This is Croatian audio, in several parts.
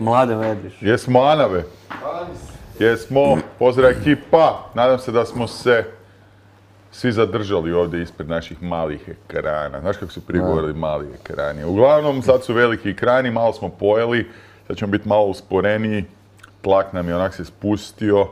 Mlade Vedriš. Jesmo Anave? Jesmo, pozdrav ekipa. Nadam se da smo se svi zadržali ovdje ispred naših malih ekrana. Znaš kako su prije govorili mali ekrani? Uglavnom, sad su veliki ekrani, malo smo pojeli, sad ćemo biti malo usporeniji. Tlak nam je onak se spustio.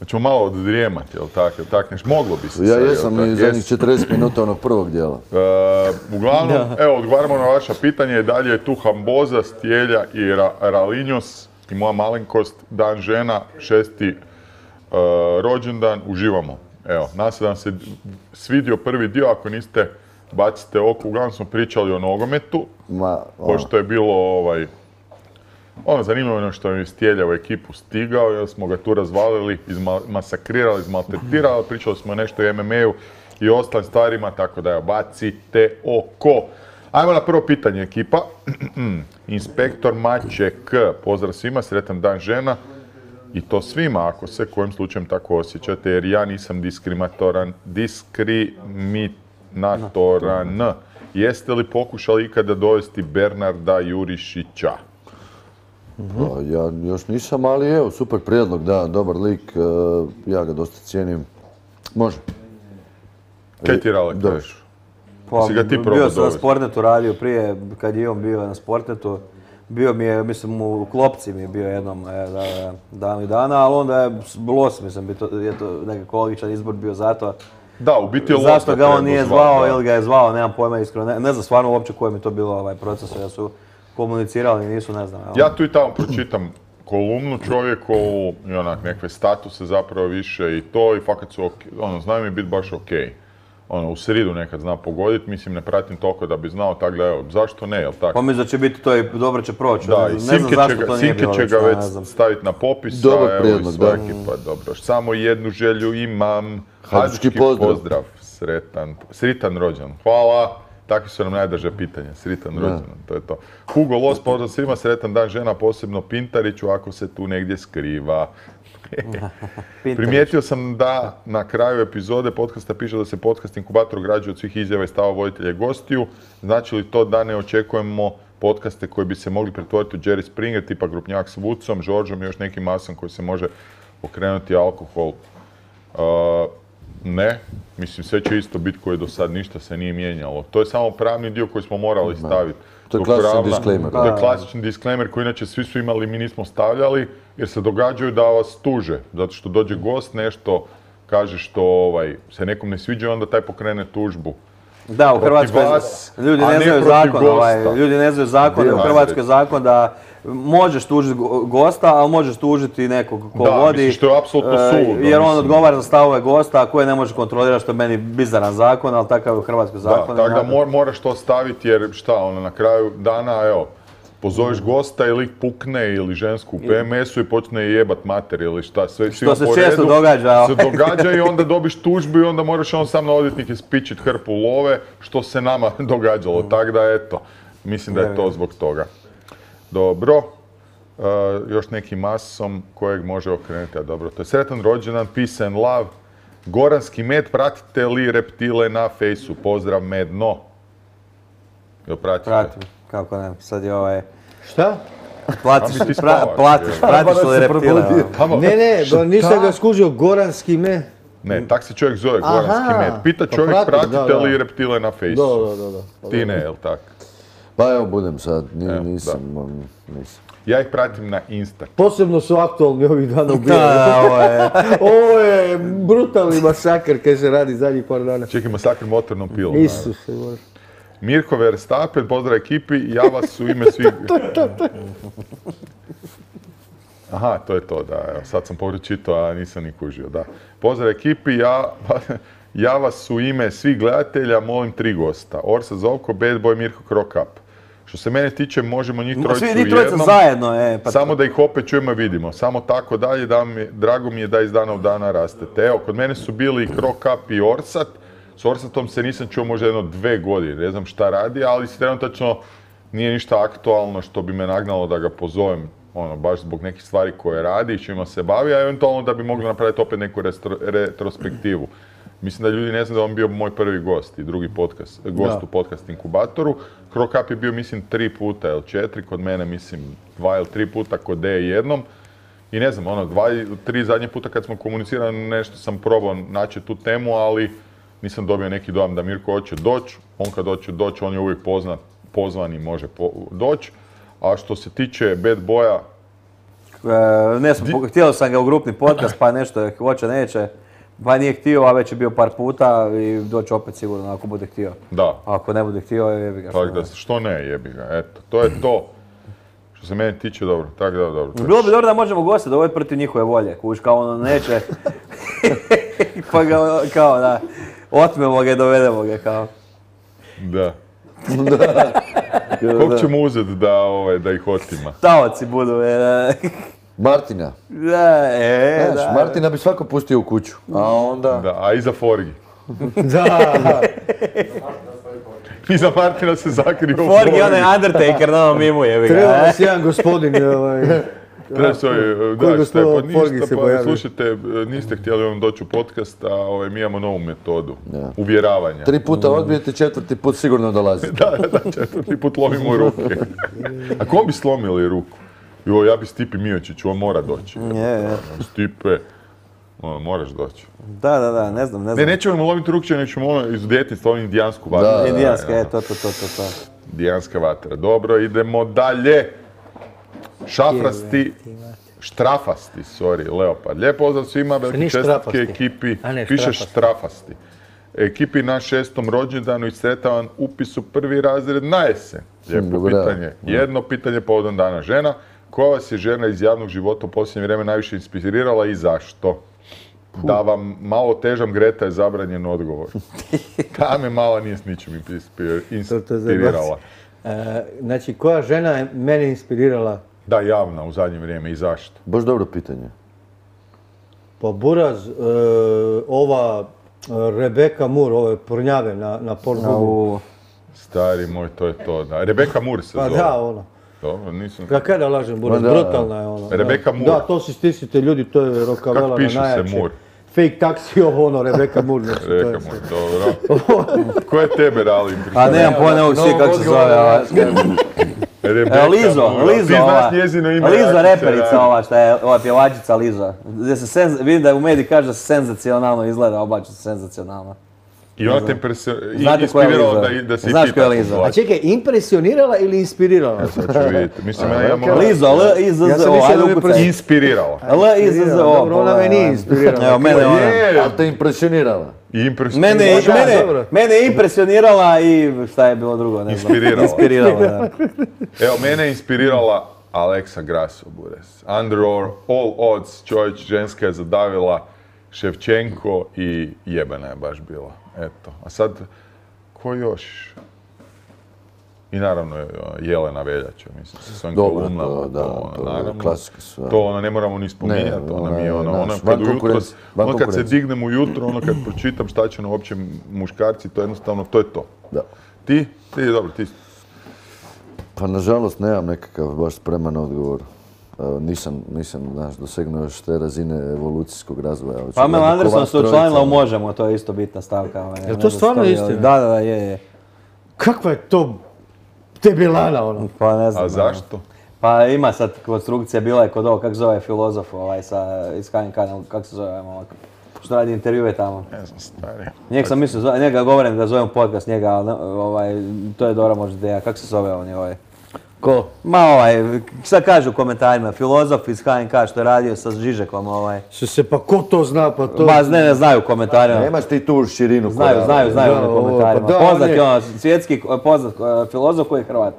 Da ćemo malo odrijemati, jel tako? Jel tak neš? Moglo bi se Ja sad, jesam i zadnjih 40 minuta onog prvog dijela. E, uglavnom, evo, odgovaramo na vaša pitanje. Dalje je tu Hamboza, Stjelja i Ra- Ralinjos i moja malenkost, dan žena, šesti e, rođendan, uživamo. Evo, nadam se da vam se svidio prvi dio, ako niste, bacite oko. Uglavnom smo pričali o nogometu, Ma, ono, pošto je bilo ovaj, ono zanimljivo je što je Stjelja u ekipu stigao, jer smo ga tu razvalili, izmasakrirali, izmaltretirali, pričali smo nešto o MMA-u i ostalim stvarima, tako da evo, bacite oko. Ajmo na prvo pitanje ekipa. Inspektor Maček, pozdrav svima, sretan dan žena. I to svima, ako se kojim slučajem tako osjećate, jer ja nisam diskriminatoran, diskriminatoran. Jeste li pokušali ikada dovesti Bernarda Jurišića? Pa ja još nisam, ali evo, super prijedlog, da, dobar lik, e, ja ga dosta cijenim. Može. Kaj ti Rale Da. kažeš? Pa, Si ga ti probao bio sam na? Sportnetu radio prije, kad je on bio na Sportnetu. Bio mi je, mislim, u Klopci mi je bio jednom e, da, da, dan i dana, ali onda je Los, mislim, bi to, je to nekako logičan izbor bio zato. Da, u biti je Zašto ga on nije zvao da. ili ga je zvao, nemam pojma iskreno. Ne, ne znam stvarno uopće kojem je to bilo ovaj proces, da su komunicirali, nisu, ne znam. evo. Ja tu i tamo pročitam kolumnu čovjekovu i onak nekakve statuse zapravo više i to i fakat su ok, ono, znaju mi biti baš ok. Ono, u sridu nekad zna pogoditi, mislim ne pratim toliko da bi znao, tako da evo, zašto ne, jel tako? Pa mislim da će biti to i dobro će proći. Da, ne, znam- Simke će zašto ga, to nije Simke bilo će već, ga ne već staviti na popis, Dobar a evo i sva da. ekipa, dobro. Samo jednu želju imam, Hajdučki Hajdučki pozdrav. pozdrav, sretan, sritan rođendan, hvala. Takvi su nam najdraže pitanja, sritan rođendan, to je to. Hugo Los, pozdrav svima, sretan dan žena, posebno Pintariću, ako se tu negdje skriva. Primijetio sam da na kraju epizode podcasta piše da se podcast inkubator građuje od svih izjava i stava voditelja gostiju. Znači li to da ne očekujemo podcaste koji bi se mogli pretvoriti u Jerry Springer, tipa Grupnjak s Vucom, Žoržom i još nekim masom koji se može okrenuti alkohol? Uh, ne, mislim sve će isto biti koji do sad ništa se nije mijenjalo. To je samo pravni dio koji smo morali staviti. To je pravna- disclaimer. To je klasični disclaimer koji inače svi su imali, mi nismo stavljali, jer se događaju da vas tuže. Zato što dođe gost, nešto kaže što ovaj, se nekom ne sviđa, onda taj pokrene tužbu. Da, u Hrvatskoj vas, ljudi ne ne znaju zakon, ovaj, ljudi ne znaju zakon, u Hrvatskoj zakon da možeš tužiti go- gosta, ali možeš tužiti nekog ko Da, vodi. mislim, što je apsolutno e, suludo, Jer on odgovara za stavove gosta, a koje ne može kontrolirati, što je meni bizaran zakon, ali takav je u Hrvatskoj Da, zakon. tako da i mor- moraš to staviti jer šta, ono, na kraju dana, evo, pozoveš gosta i lik pukne ili žensku u PMS-u i počne je jebat mater ili šta, sve svima se često događa, Se događa i onda dobiš tužbu i onda moraš on sam na odvjetnik ispičit hrpu love, što se nama događalo, tako da eto, mislim da je to zbog toga. Dobro, Uh, još neki masom kojeg može okrenuti, a dobro, to je sretan rođendan, peace and love. Goranski med, pratite li reptile na fejsu? Pozdrav medno. Jel pratite? Pratim, kako ne, sad je ovaj... Šta? Platiš, pra- spavaš, platiš, je? pratiš li reptile? ono. Ne, ne, Šta? do- nisam ga skužio, goranski me. Ne, tak se čovjek zove, Aha, goranski med. Pita pa čovjek, pratim, pratite da, da. li reptile na fejsu? Da, da, da, da. Ti ne, jel tak? Pa evo, budem sad, Evo, nisam, on, nisam. Ja ih pratim na Insta. Posebno su aktualni ovih dana Da, ubijanja. ovo je... Ovo je brutalni masakr kaj se radi zadnjih par dana. Čekaj, masakr motornom pilom. Isuse. Mirko Verstappen, pozdrav ekipi, ja vas u ime svih... Aha, to je to, da, evo, sad sam pročitao, a nisam ni kužio, da. Pozdrav ekipi, ja, ja vas u ime svih gledatelja molim tri gosta. Orsa Zovko, Bad Boy, Mirko Krokap. Što se mene tiče, možemo njih trojicu Svi njih trojica zajedno, e, pa Samo da ih opet čujemo i vidimo. Samo tako dalje, da mi, drago mi je da iz dana u dana rastete. Evo, kod mene su bili i Krokap i Orsat. S Orsatom se nisam čuo možda jedno dve godine, ne znam šta radi, ali trenutačno nije ništa aktualno što bi me nagnalo da ga pozovem, ono, baš zbog nekih stvari koje radi i čima se bavi, a eventualno da bi mogli napraviti opet neku retrospektivu. Mislim da ljudi ne znaju da on bio moj prvi gost i drugi podcast, gost Da. u podcast inkubatoru. Cup je bio, mislim, tri puta ili četiri, kod mene, mislim, dva ili tri puta, kod D jednom. I ne znam, ono, dva i tri zadnje puta kad smo komunicirali nešto sam probao naći tu temu, ali nisam dobio neki dojam da Mirko hoće doći. On kad hoće doći, on je uvijek poznat, pozvan i može po- doći. A što se tiče Bad Boya, E, ne htio sam ga u grupni podcast, pa nešto hoće, neće. Pa nije htio, a već je bio par puta i doći opet sigurno ako bude htio. da, A ako ne bude htio, jebi ga. što tako da ne. što ne, jebi ga, eto, to je to. Što se mene tiče, dobro, tako da, dobro. je Bilo bi dobro da možemo goste dovoditi protiv njihove volje, kuš kao ono neće. pa ga ono, kao da, otmemo ga i dovedemo ga kao. Da. Koliko ćemo uzeti da, ovaj, da ih otima? Taoci budu, e, da. Martina. Da, e, Znaš, da. Martina bi svako pustio u kuću. A onda... Da, a iza Forgi. Da, Iza Martina se zakrio u Forgi, onaj Undertaker na ovom mimu, jebi ga. treba nas jedan gospodin, ovaj, Treba se, ovaj, da, šta je, pa Forgi ništa, se pa slušajte, niste htjeli on doći u podcast, a ovaj, mi imamo novu metodu, Da. uvjeravanja. Tri puta odbijete, četvrti put sigurno dolazi. Da, da, da, četvrti put lomimo ruke. A kom bi slomili ruku? Jo, ja bi Stipi Miočiću, on mora doći. Je, je. Stipe, ono, moraš doći. Da, da, da, ne znam, ne Ne, znam. nećemo mu lomiti ruke, nećemo ono iz djetinjstva, ono indijansku vatru. Da, da, Indijanska, da, e, to, to, to, to, to. Indijanska vatra. Dobro, idemo dalje. Šafrasti, štrafasti, sorry, Leopard. Lijep pozdrav svima, veliki čestitke ekipi. A ne, Piše štrafasti. štrafasti. Ekipi na šestom rođendanu i sretavan upis u prvi razred na jesen. Lijepo pitanje. Jedno pitanje povodom dana žena. Koja vas je žena iz javnog života u posljednje vrijeme najviše inspirirala i zašto? Da vam malo težam Greta je zabranjen odgovor. Ta me mala nije s ničim inspirirala. E, znači, koja žena je mene inspirirala? Da, javna u zadnje vrijeme i zašto? Baš dobro pitanje. Pa Buraz, e, ova e, Rebeka Moore, ove pornjave na, na Pornhubu. Stari moj, to je to. Da. Rebeka Moore se Pa zove. da, ono. Dobro, nisam... Ja kaj da lažem, da. brutalna je ono. Rebeka. Moore. Da, to si stisnite ljudi, to je rokavela Kako na piše se najjače. Moore? Fake taksi, ovo ono, Rebeka Moore. Znači, je Rebeka. Moore, dobro. Ko je tebe, Rali? a nemam pojma, ne mogu svi kako se zove. ova. Rebeka Evo Lizo, Moore. Lizo Ti ova. znaš njezino ime. Lizo ja reperica ova, šta je, ova pjevačica Lizo. Gdje se senz, vidim da u mediji kaže da se senzacionalno izgleda, oblači se senzacionalno. I ona te impresio- inspirirala da, da se i Znaš ti ko je tako Lizo? A čekaj, impresionirala ili inspirirala? Sad ću vidjeti. Mislim, ja imam... Lizo, L, I, Z, Z, O, ajde ukucaj. Inspirirala. L, I, Z, Z, O. Dobro, ona me nije inspirirala. Evo, mene ona. Je, Ali te impresionirala. i impresionirala. Mene, mene, mene je impresionirala i šta je bilo drugo, ne znam. Inspirirala. Inspirirala, da. Evo, mene je inspirirala Alexa Grasso Bures. Under all odds, čovječ, ženska je zadavila Ševčenko i jebena je baš bila. Eto, a sad, ko još? I naravno je, Jelena Veljača, mislim, sa svojim Dobro, kolumnama, to, da, to naravno. klasika su. To ono, ne moramo ni spominjati, Ne, ona ona mi je je ono, ono van kad ujutro, ono kad se dignem ujutro, ono kad pročitam šta će nam uopće muškarci, to jednostavno, to je to. Da. Ti? Ti, dobro, ti. Pa nažalost nemam nekakav baš spreman odgovor. E, nisam, nisam, znaš, dosegnuo još te razine evolucijskog razvoja. Pamela Anderson se učlanila u Možemo, to je isto bitna stavka. ovaj, ne to stvarno istina? Da, da, da, je, je. Kakva je to debilana, ono? Pa ne znam. A ono. zašto? Pa ima sad konstrukcija, bila je kod ovog, kako se zove filozof ovaj sa, iz ne, kako se zove ovaj momak, što radi intervjue tamo. Ne znam, stari. Njeg sam mislio, njega govorim da zovem podcast njega, ali ovaj, to je dobra možda ideja, kako se zove on je ovaj? Ko? Ma ovaj, sad kažu u komentarima, filozof iz HNK što je radio sa Žižekom, ovaj. Su se, pa ko to zna, pa to... Ma ne, ne znaju u komentarima. Nemaš ti tu širinu. Znaju, koja- znaju, znaju Da, u komentarima. pa da, poznat on je ono, svjetski poznat e, filozof koji je Hrvat.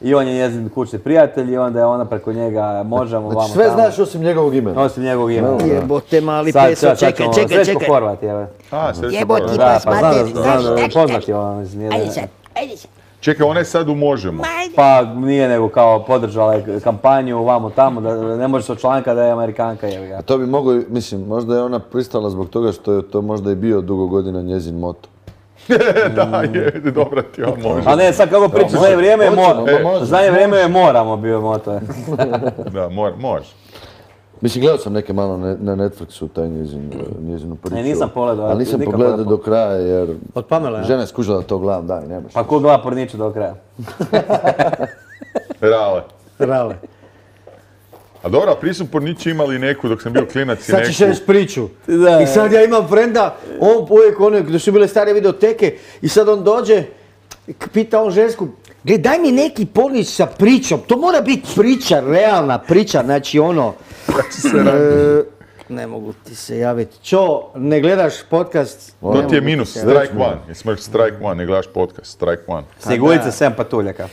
I on je njezin kućni prijatelj i onda je ona preko njega možemo Znači vamo sve tamo. znaš osim njegovog imena. Osim njegovog imena. Jebote mali Sad, peso, sad, sad čekaj, ćemo- čekaj, Srećko čekaj. Horvat je. A, sve Jebo ti Da, pas pa mater, znam, znaš, znaš, poznat znaš. je on iz njene. Ajde sad, ajde sad. Čekaj, ona je sad u Možemo. Pa nije nego kao podržala je kampanju vamo tamo, da ne može se od članka da je Amerikanka. A to bi moglo, mislim, možda je ona pristala zbog toga što je to možda i bio dugo godina njezin moto. da, je, dobra ti on može. A ne, sad kako priča, zadnje vrijeme je Hoćemo, mo- ma može, zadnje vrijeme je moramo bio moto. je. Da, mor, može. Mislim, gledao sam neke malo ne- na Netflixu taj njezin, njezinu priču. E, nisam pogledao, Ali nisam pogledao da do kraja jer Od Pamela, ja? žena je skužila da to gledam, daj, nemaš. Pa ko gleda porniče do kraja? Rale. Rale. A dobro, a prije su pornići imali neku dok sam bio klinac i Sad ćeš neku... reći priču. Da. I sad ja imam frenda, on uvijek ono, gdje su bile stare videoteke, i sad on dođe, pita on žensku, gle daj mi neki pornić sa pričom, to mora biti priča, realna priča, znači ono... e, ne mogu ti se javiti. Čo, ne gledaš podcast? To ti je minus, strike one. Smrš strike one, ne gledaš podcast, strike one. Snjegulica, sem patuljaka.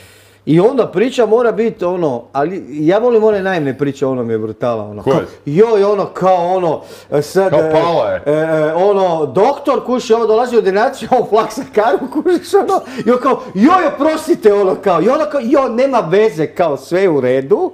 I onda priča mora biti ono, ali ja volim one najemne priče, ono mi je brutala, ono. Koje? Joj, ono, kao ono, e, sad, Kao e, pala je. e, e, ono, doktor, kuši, ovo dolazi u ordinaciju, on flaksa karu, kušiš, ono, i on kao, joj, oprostite, ono, kao, i ono kao, joj, nema veze, kao, sve je u redu,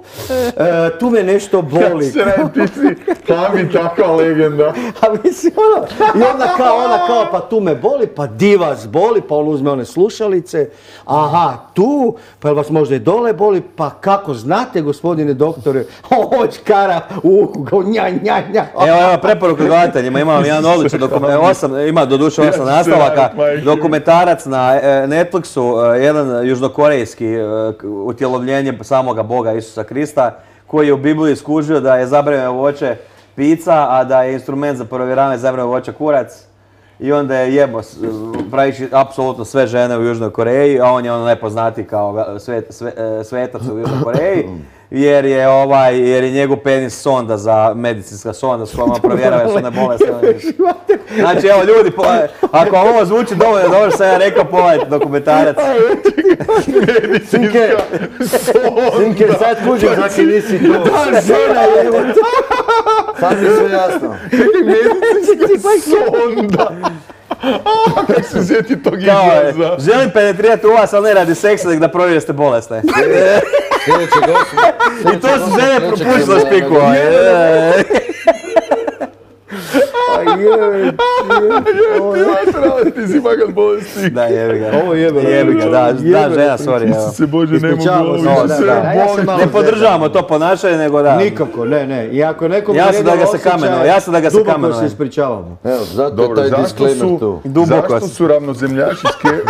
e, tu me nešto boli. Srem, ti si Pami takva legenda. A mislim, ono, i onda kao, ona kao, pa tu me boli, pa di vas boli, pa on uzme one slušalice, aha, tu, pa vas možda i dole boli, pa kako znate, gospodine doktore, ovo čkara u uhu, kao nja, nja, nja. Evo, evo preporuku gledateljima, imam jedan odličan dokument, osam, ima doduše osam nastavaka, dokumentarac na e, Netflixu, e, jedan južnokorejski e, utjelovljenje samoga Boga Isusa Krista, koji je u Bibliji skužio da je zabranjeno voće pica, a da je instrument za provjeravanje zabranjeno voće kurac. I onda je jebo pravići apsolutno sve žene u Južnoj Koreji, a on je ono nepoznati kao ve- svet, sve- e, svetac u Južnoj Koreji. Jer je ovaj, jer je njegov penis sonda za medicinska sonda s kojom provjerava jesu ne bolesti. Znači evo ljudi, po- ako vam ovo zvuči dovoljno dobro što sam ja rekao, pogledajte dokumentarac. Sinke, Sinke, sad kužim, znači nisi tu. Da, žena je, Sad mi sve jasno. Sonda. A, kako se sjeti tog izraza. želim penetrirati u vas, ali ne radi seksa, da provjerim jeste bolesne. Sljedećeg. I to su žene Sljedećeg propustile osma- spiku. ovaj, e. Rale, ti bolesti. Da, jebi ga. Ovo jebe. Jebi ga, da, da, žena, sorry, evo. Se Bože, ne mogu ovo, se, ovo se Ne podržavamo to ponašanje, nego da. Nikako, ne, ne. I ako nekom Jasno je da ga se kameno- jasno da ga se duboko kameno, se ne. ispričavamo. Evo, zato Dobro, je taj zašto disclaimer su, tu. Duboko zašto su ravnozemljaši ske-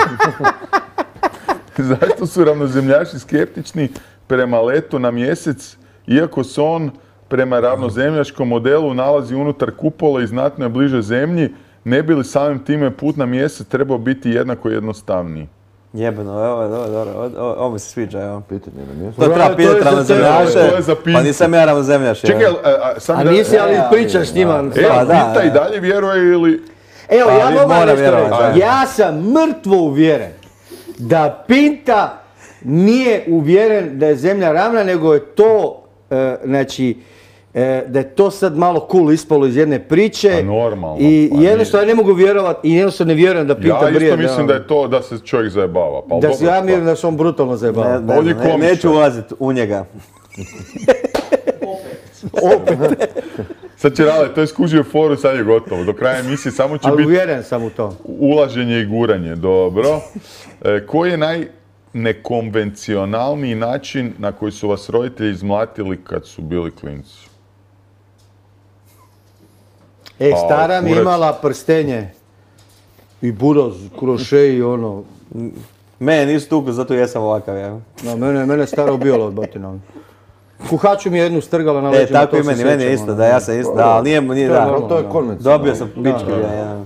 zašto su ravnozemljaši skeptični prema letu na mjesec, iako se on prema ravnozemljaškom modelu nalazi unutar kupola i znatno je bliže zemlji, ne bi li samim time put na mjesec trebao biti jednako jednostavniji? Jebeno, evo, dobro, dobro, ovo- ovo ovo mi se sviđa, evo. Pitanje na mjestu. To treba pitati je za ravnozemljaše, je pa nisam ja ravnozemljaš. Čekaj, evo. a, a, sam A da- nisi, ali pričaš s njima. E, Pa a da, Vita i da. dalje vjeruje ili... Evo, Pa, ja mogu nešto reći. Ja sam mrtvo uvjeren da Pinta nije uvjeren da je zemlja ravna, nego je to, e, znači, e, da je to sad malo cool ispalo iz jedne priče. Pa normalno, I pa jednostavno ne mogu vjerovati i jednostavno ne vjerujem da Pinta Ja isto mislim da je to da se čovjek zajebava. Pa, Da se ja mislim da se on brutalno zajebava. Ne, neću ulaziti u njega. Sad će Rale, to je skužio foru, sad je gotovo. Do kraja emisije samo će Ali biti uvjeren sam u to. ulaženje i guranje. Dobro. E, koji je najnekonvencionalniji način na koji su vas roditelji izmlatili kad su bili klinci? E, Pa, stara mi imala prstenje. I buraz, kroše i ono. Mene nisu tuku, zato jesam ovakav, evo. No, mene, mene je stara ubijala od batina. Kuhaču mi je jednu strgala na E, leđima, tako to i meni, meni je isto, ono. da, ja sam isto, da, ali nije, nije, To je da. normalno. To je konvencionalno. Dobio sam pičku, Da, ja, ja.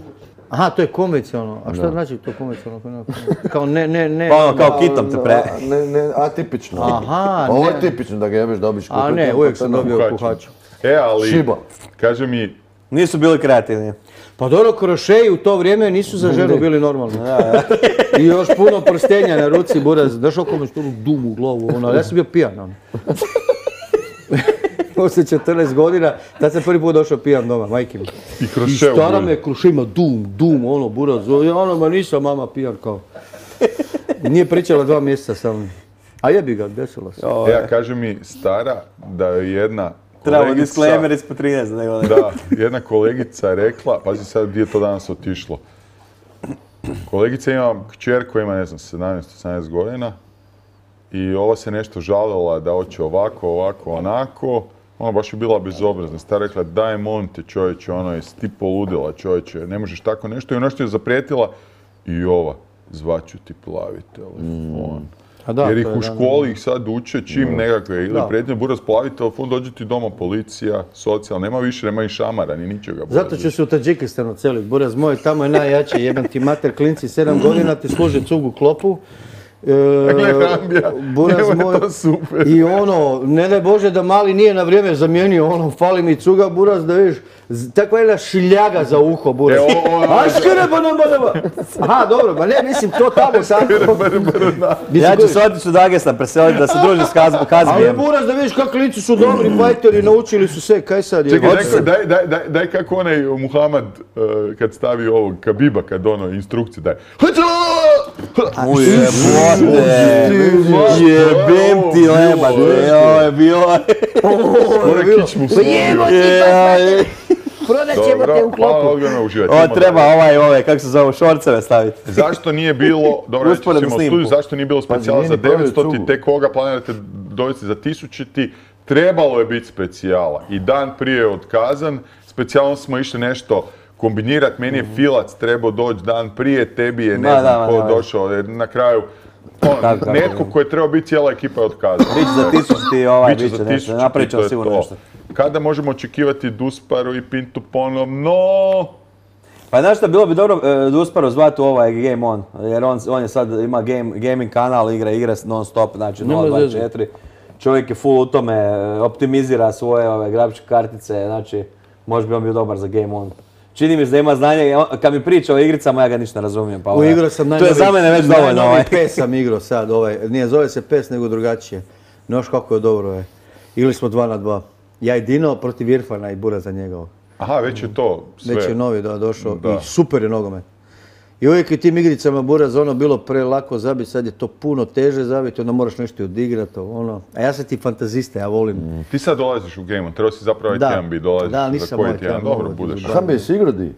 Aha, to je konvencionalno. A što znači to konvencionalno? Kao ne, ne, ne. Pa ono, kao kitom te pre... Ne, ne, atipično. Aha, Pa ovo je ne. tipično da ga jebeš, dobiš A ne, uvijek sam dobio Kuhaču. kuhaču. E, ali... Šiba. Kaže mi, Nisu bili kreativni. Pa dobro, krošeji u to vrijeme nisu za ženu bili normalni. I još puno prstenja na ruci, buraz. Znaš oko me što ono dum u glavu, ono, ja sam bio pijan, ono. Poslije 14 godina, tad sam prvi put došao pijan doma, majke mi. i kroz I stara me krušima, dum, dum, ono, buraz. Ja ono, ma nisam mama pijan kao. Nije pričala dva mjeseca sa mnom. A jebi ga, desilo se. E, a kaže mi stara da je jedna Trebamo disclaimer ispod 13, nego ne. Da, jedna kolegica rekla, pazi sad gdje je to danas otišlo. Kolegica ima kćer koja ima, ne znam, 17-18 godina i ova se nešto žalila da hoće ovako, ovako, onako Ona baš je bila bezobrazna. Sta rekla, daj molim te čovječe, ono je ti poludila čovječe, ne možeš tako nešto. I ona što je zaprijetila, i ova, zvaću ti plavi telefon. A da, Jer ih je u školi ih sad uče čim nekakve ili prijetnje buraz plavi telefon, dođe ti doma policija, socijal, nema više, nema ni šamara, ni ničega. Zato ću se u Tadžikistanu celit, buraz moj, tamo je najjače, jebem ti mater, klinci, sedam godina ti služe cugu klopu. E, buraz moj, to super. i ono, ne daj Bože da mali nije na vrijeme zamijenio ono, fali mi cuga, buraz, da vidiš, takva jedna šiljaga za uho, buraz. E. Aha, dobro, ba ne, mislim, to tamo sam. Mislim, Ja ću se otići u Dagestan preseliti da se družim s Kaz- Ali buraz da vidiš kako klinci su dobri fajteri, naučili su sve, kaj sad je? Čekaj, se- daj, daj, daj, daj, daj kako onaj Muhamad uh, kad stavi ovog Kabiba, kad ono instrukcije daje. Ujebote, jebem ti lebat, ovo je bilo... Skoro kičmu Pa jebo ti, Je, prodat ćemo te u klopu. Ovo treba ovaj, ove, kako se zove, šorceve staviti. Zašto nije bilo, dobro, reći ćemo studiju, zašto nije bilo specijala za ni prodaju 900 cugu. te koga planirate dovesti za 1000 trebalo je biti specijala. I dan prije je otkazan, specijalno smo išli nešto kombinirati, meni je filac trebao doći dan prije, tebi je ne da, znam ko da, došao, jer na kraju netko ko je trebao biti cijela ekipa je otkazan. Biće za tisuću ti ovaj, Biće za nešto, 1000 napravit ćemo sigurno to. nešto. Kada možemo očekivati Dusparu i Pintu ponovno? Pa znaš šta, bilo bi dobro e, Dusparu zvati u ovaj Game On, jer on, on je sad, ima game, gaming kanal, igra igre non stop, znači Nema 0.24. Čovjek je full u tome, e, optimizira svoje ove grafičke kartice, znači možda bi on bio dobar za Game On. Čini mi se da ima znanje, kad mi priča o igricama ja ga ništa ne razumijem. Pa U ovaj, igrao sam To najnoviji, je za mene već dovoljno. Ovaj. PES sam igrao sad, ovaj, nije zove se PES nego drugačije. Znaš kako je dobro je. Igrali smo dva na dva. Ja i Dino protiv Irfana i Bura za njega. ovaj. Aha, već je to sve. Već je novi da, došao Da. i super je nogomet. I uvijek je tim igricama Buraz ono bilo prelako zabiti, sad je to puno teže zabiti, onda moraš nešto i odigrati, ono. A ja sam ti fantazista, ja volim. Ti sad dolaziš u Game trebao si zapravo ovaj Da. tjedan bi dolaziš. Da, nisam ovaj tjedan? Dobro, budeš. Kam bi si igrao di?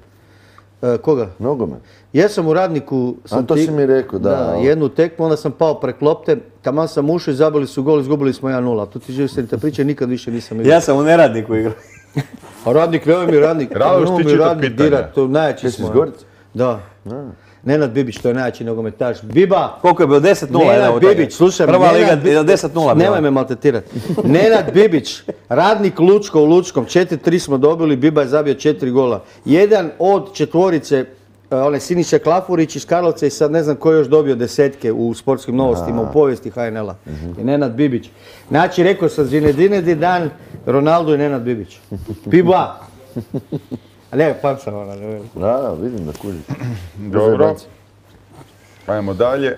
E, koga? Nogomet. Ja sam u radniku... Sam to ti- si mi rekao, da. jednu tekmu, onda sam pao prek lopte, taman sam ušao i zabili su gol, izgubili smo 1-0. Tu ti živi se te priče, nikad više nisam igrao. Ja sam u neradniku igrao. A radnik, nemoj mi radnik. Radoš, nemoj ti pitanja. dirat, to najjači Jesi smo. iz Nenad Bibić, to je najjači nogometaš. Biba! Koliko je bilo? 10-0 jedna Nenad. Bibić, slušaj, Prva liga Bi- je 10-0 Nemoj me maltretirati. Nenad Bibić, radnik Lučko u Lučkom, 4-3 smo dobili, Biba je zabio 4 gola. Jedan od četvorice, e, onaj Siniša Klafurić iz Karlovca i sad ne znam ko je još dobio desetke u sportskim novostima, u povijesti HNL-a. I Nenad Bibić. Znači, rekao sam Zinedine Didan, Ronaldo i Nenad Bibić. Biba! A ne, pan sam ona, ne velim. Da, da, vidim da kužiš. Dobro. Ajmo dalje.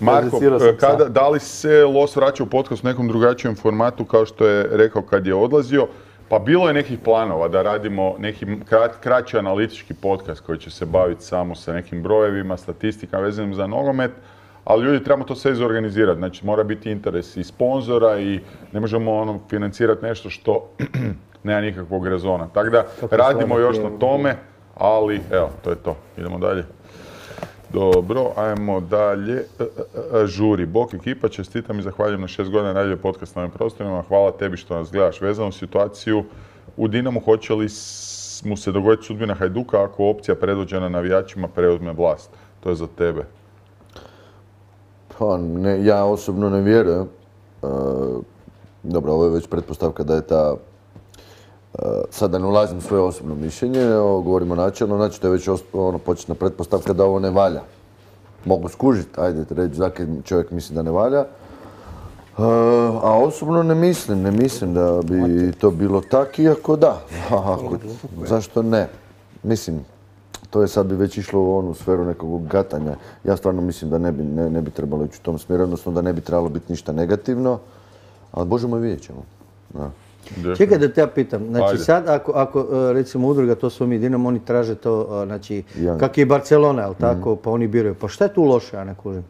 Marko, sam kada, da li se Los vraća u podcast u nekom drugačijem formatu kao što je rekao kad je odlazio? Pa bilo je nekih planova da radimo neki krat, kraći analitički podcast koji će se baviti samo sa nekim brojevima, statistikama vezanim za nogomet, ali ljudi trebamo to sve izorganizirati. Znači mora biti interes i sponzora i ne možemo ono financirati nešto što nema nikakvog rezona. Tako da radimo još na tome, ali evo, to je to. Idemo dalje. Dobro, ajmo dalje. E, e, e, Žuri, Bok ekipa, čestitam i zahvaljujem na šest godina radije podcast na ovim prostorima. Hvala tebi što nas gledaš. Vezano situaciju u Dinamu, hoće li mu se dogoditi sudbina Hajduka ako opcija predvođena navijačima preuzme vlast? To je za tebe. Pa, ne, ja osobno ne vjerujem. E, dobro, ovo je već pretpostavka da je ta... sad da ne ulazim u svoje osobno mišljenje, ovo govorimo načelno, znači to je već ono, početna pretpostavka da ovo ne valja. Mogu skužiti, ajde reći zakaj čovjek misli da ne valja. E, a osobno ne mislim, ne mislim da bi to bilo tak, iako da. Ako, zašto ne? Mislim, to je sad bi već išlo u onu sferu nekog gatanja. Ja stvarno mislim da ne bi, ne, ne bi trebalo ići u tom smjeru, odnosno da ne bi trebalo biti ništa negativno. Ali Bože moj, vidjet ćemo. Da. Čekaj da te ja pitam, znači Ajde. sad ako, ako e, recimo udruga, to smo mi Dinamo, oni traže to, e, znači, Ja. kak je i Barcelona, jel tako, pa oni biraju. Pa šta je tu loše, ja ne kužim?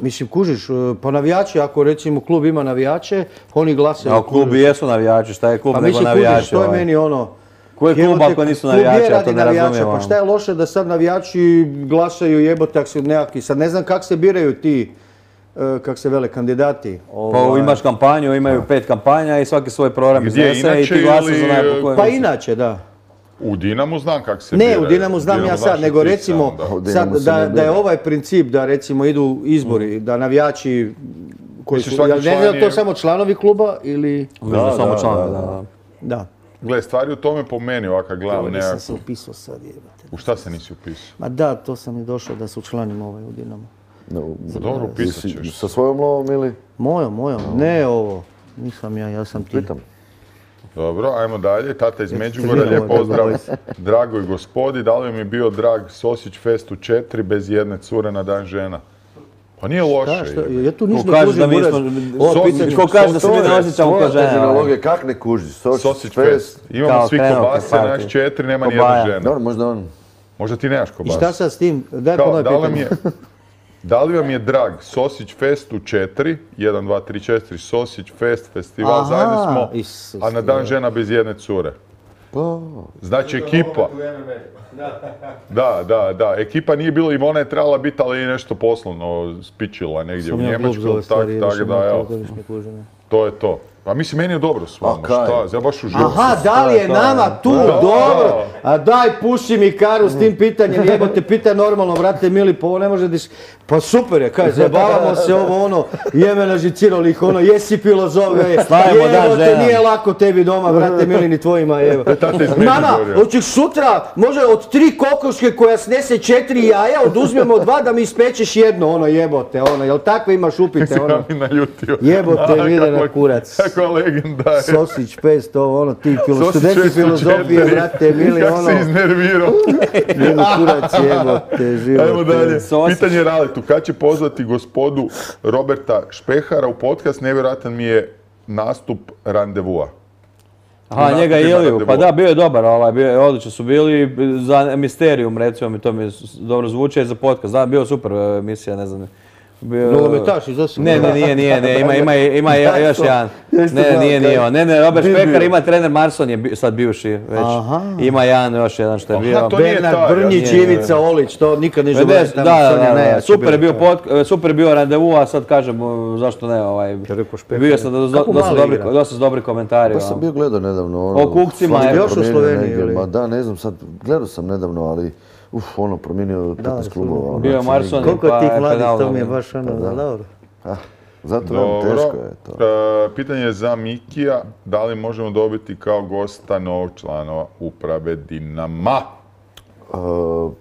Mislim, kužiš, e, pa navijači, ako recimo klub ima navijače, oni glasaju. A klubu kužiš. jesu navijači, šta je klub Pa nego mislim, kužiš, navijači? to je ovaj. meni ono... Ko je klub ako nisu klub navijači, ja to ne razumijem, Pa ono. šta je loše da sad navijači glasaju jebote, ako su nekakvi, sad ne znam kak se biraju ti, e, kak se vele, kandidati. Pa ovaj, imaš kampanju, imaju pet kampanja i svaki svoj program iznese i ti glasaš ili, za Pa inače, da. U Dinamu znam kako se Ne, bira. u Dinamu znam ja sad, nego recimo sam, da. Sad je ovaj princip da recimo idu izbori, da navijači koji su, ja ne znam je to je- samo članovi kluba ili... Da, samo da, članovi, da, da. Gle, stvari u tome po meni ovako gledam Evo, nisam nekako. se upisao sad, jebate. U šta se nisi upisao? Ma da, to sam i došao da se učlanim ovaj u Dinamo. No, Pa dobro, upisat ćeš. Sa svojom lovom ili? Mojom, mojom, ne ovo. Nisam ja, ja sam ti. Pitam. Dobro, ajmo dalje. Tata iz vidjeli lijep pozdrav. Dragoj gospodi, da li mi je bio drag Sosić Fest u 4 bez jedne cure na dan žena? Pa nije loše. Što, je. ja tu ništa ne kaže da kužim, mi Buraz. smo- Ovo Sosić, pitanje- Ko kaže da se mi ne osjećamo kao žene. ovaj. terminologija, kak ne kužiš? Sosić, Sosić fest. Imamo Kao svi kobase, kad naš četiri, nema ni Kobaja. jedna žena. Dobro, možda on. Možda ti nemaš I kobase. šta sad s tim? Daj Kao, ponovi da li, pitanje. Da li vam je drag Sosić Fest u 4, 1, 2, 3, 4, Sosić Fest, festival, Aha, zajedno smo, Isus, a na dan žena bez jedne cure. Pa, Znači ekipa. Da, da, da. Ekipa nije bila i ona je trebala biti, ali je nešto poslovno spičila negdje u Sam Njemačku. za ove Tak, stvari, tak, više da, evo, to je to. Pa mislim, meni je dobro s vama. Šta? Ja baš uživam. Aha, da li je nama tu, Da. dobro. A daj, puši mi karu s tim pitanjem, jebote, pitaj normalno, brate mili, pa ovo ne može diš... Pa super je, kaj, zabavamo se ovo ono, jeme na žicirali ih, ono, jesi filozof, je, jebote, žena. nije lako tebi doma, brate mili, ni tvojima, evo. Tata iz Mama, hoćeš sutra, može od tri kokoške koja snese četiri jaja, oduzmemo dva da mi ispečeš jedno, ono, jebote, ono, jel takve imaš upite, ono. Jebote, vide na kurac. Kakva legenda je. Sosić 500, ono, ti filo, studenti 604. filozofije, brate, mili, Kako ono, se iznervirao. Kurac jebote, život. Ajmo dalje. Pitanje Ralitu. Kad će pozvati gospodu Roberta Špehara u podcast? Nevjerojatan mi je nastup randevua. Aha, njega ima Iliju, pa da, bio je dobar, ovaj, bio je, odlično su bili, za Misterium recimo mi to mi dobro zvuče za podcast, da, bio super e, emisija, ne znam. Nogometaš iz Osijeka. Ne, ne, nije, nije, ne, ima, ima, ima još jedan. Ne, nije, nije on. Ne, ne, Robert Špekar ima trener Marson je sad bivši već. Aha. Ima jedan još jedan što je Aha, bio. to nije Bernard taj, Brnjić. Ivica Olić, to nikad ne Da, žele da, da, da, super je bio super je bio randevu, a sad kažem, zašto ne, ovaj, bio sam dosta su dobri komentari. Pa sam ono. bio gledao nedavno ono... O kukcima je- Još u Sloveniji negdje, ili? Ma da, ne znam sad, gledao sam nedavno, ali uf, ono, promijenio 15 klubova. ono, Bio je znači, Marson. Koliko Pa tih je mladih, to mi je baš ono, da. dobro. Ah, zato vam teško je to. E, pitanje je za Mikija. Da li možemo dobiti kao gosta novog članova uprave Dinama? E,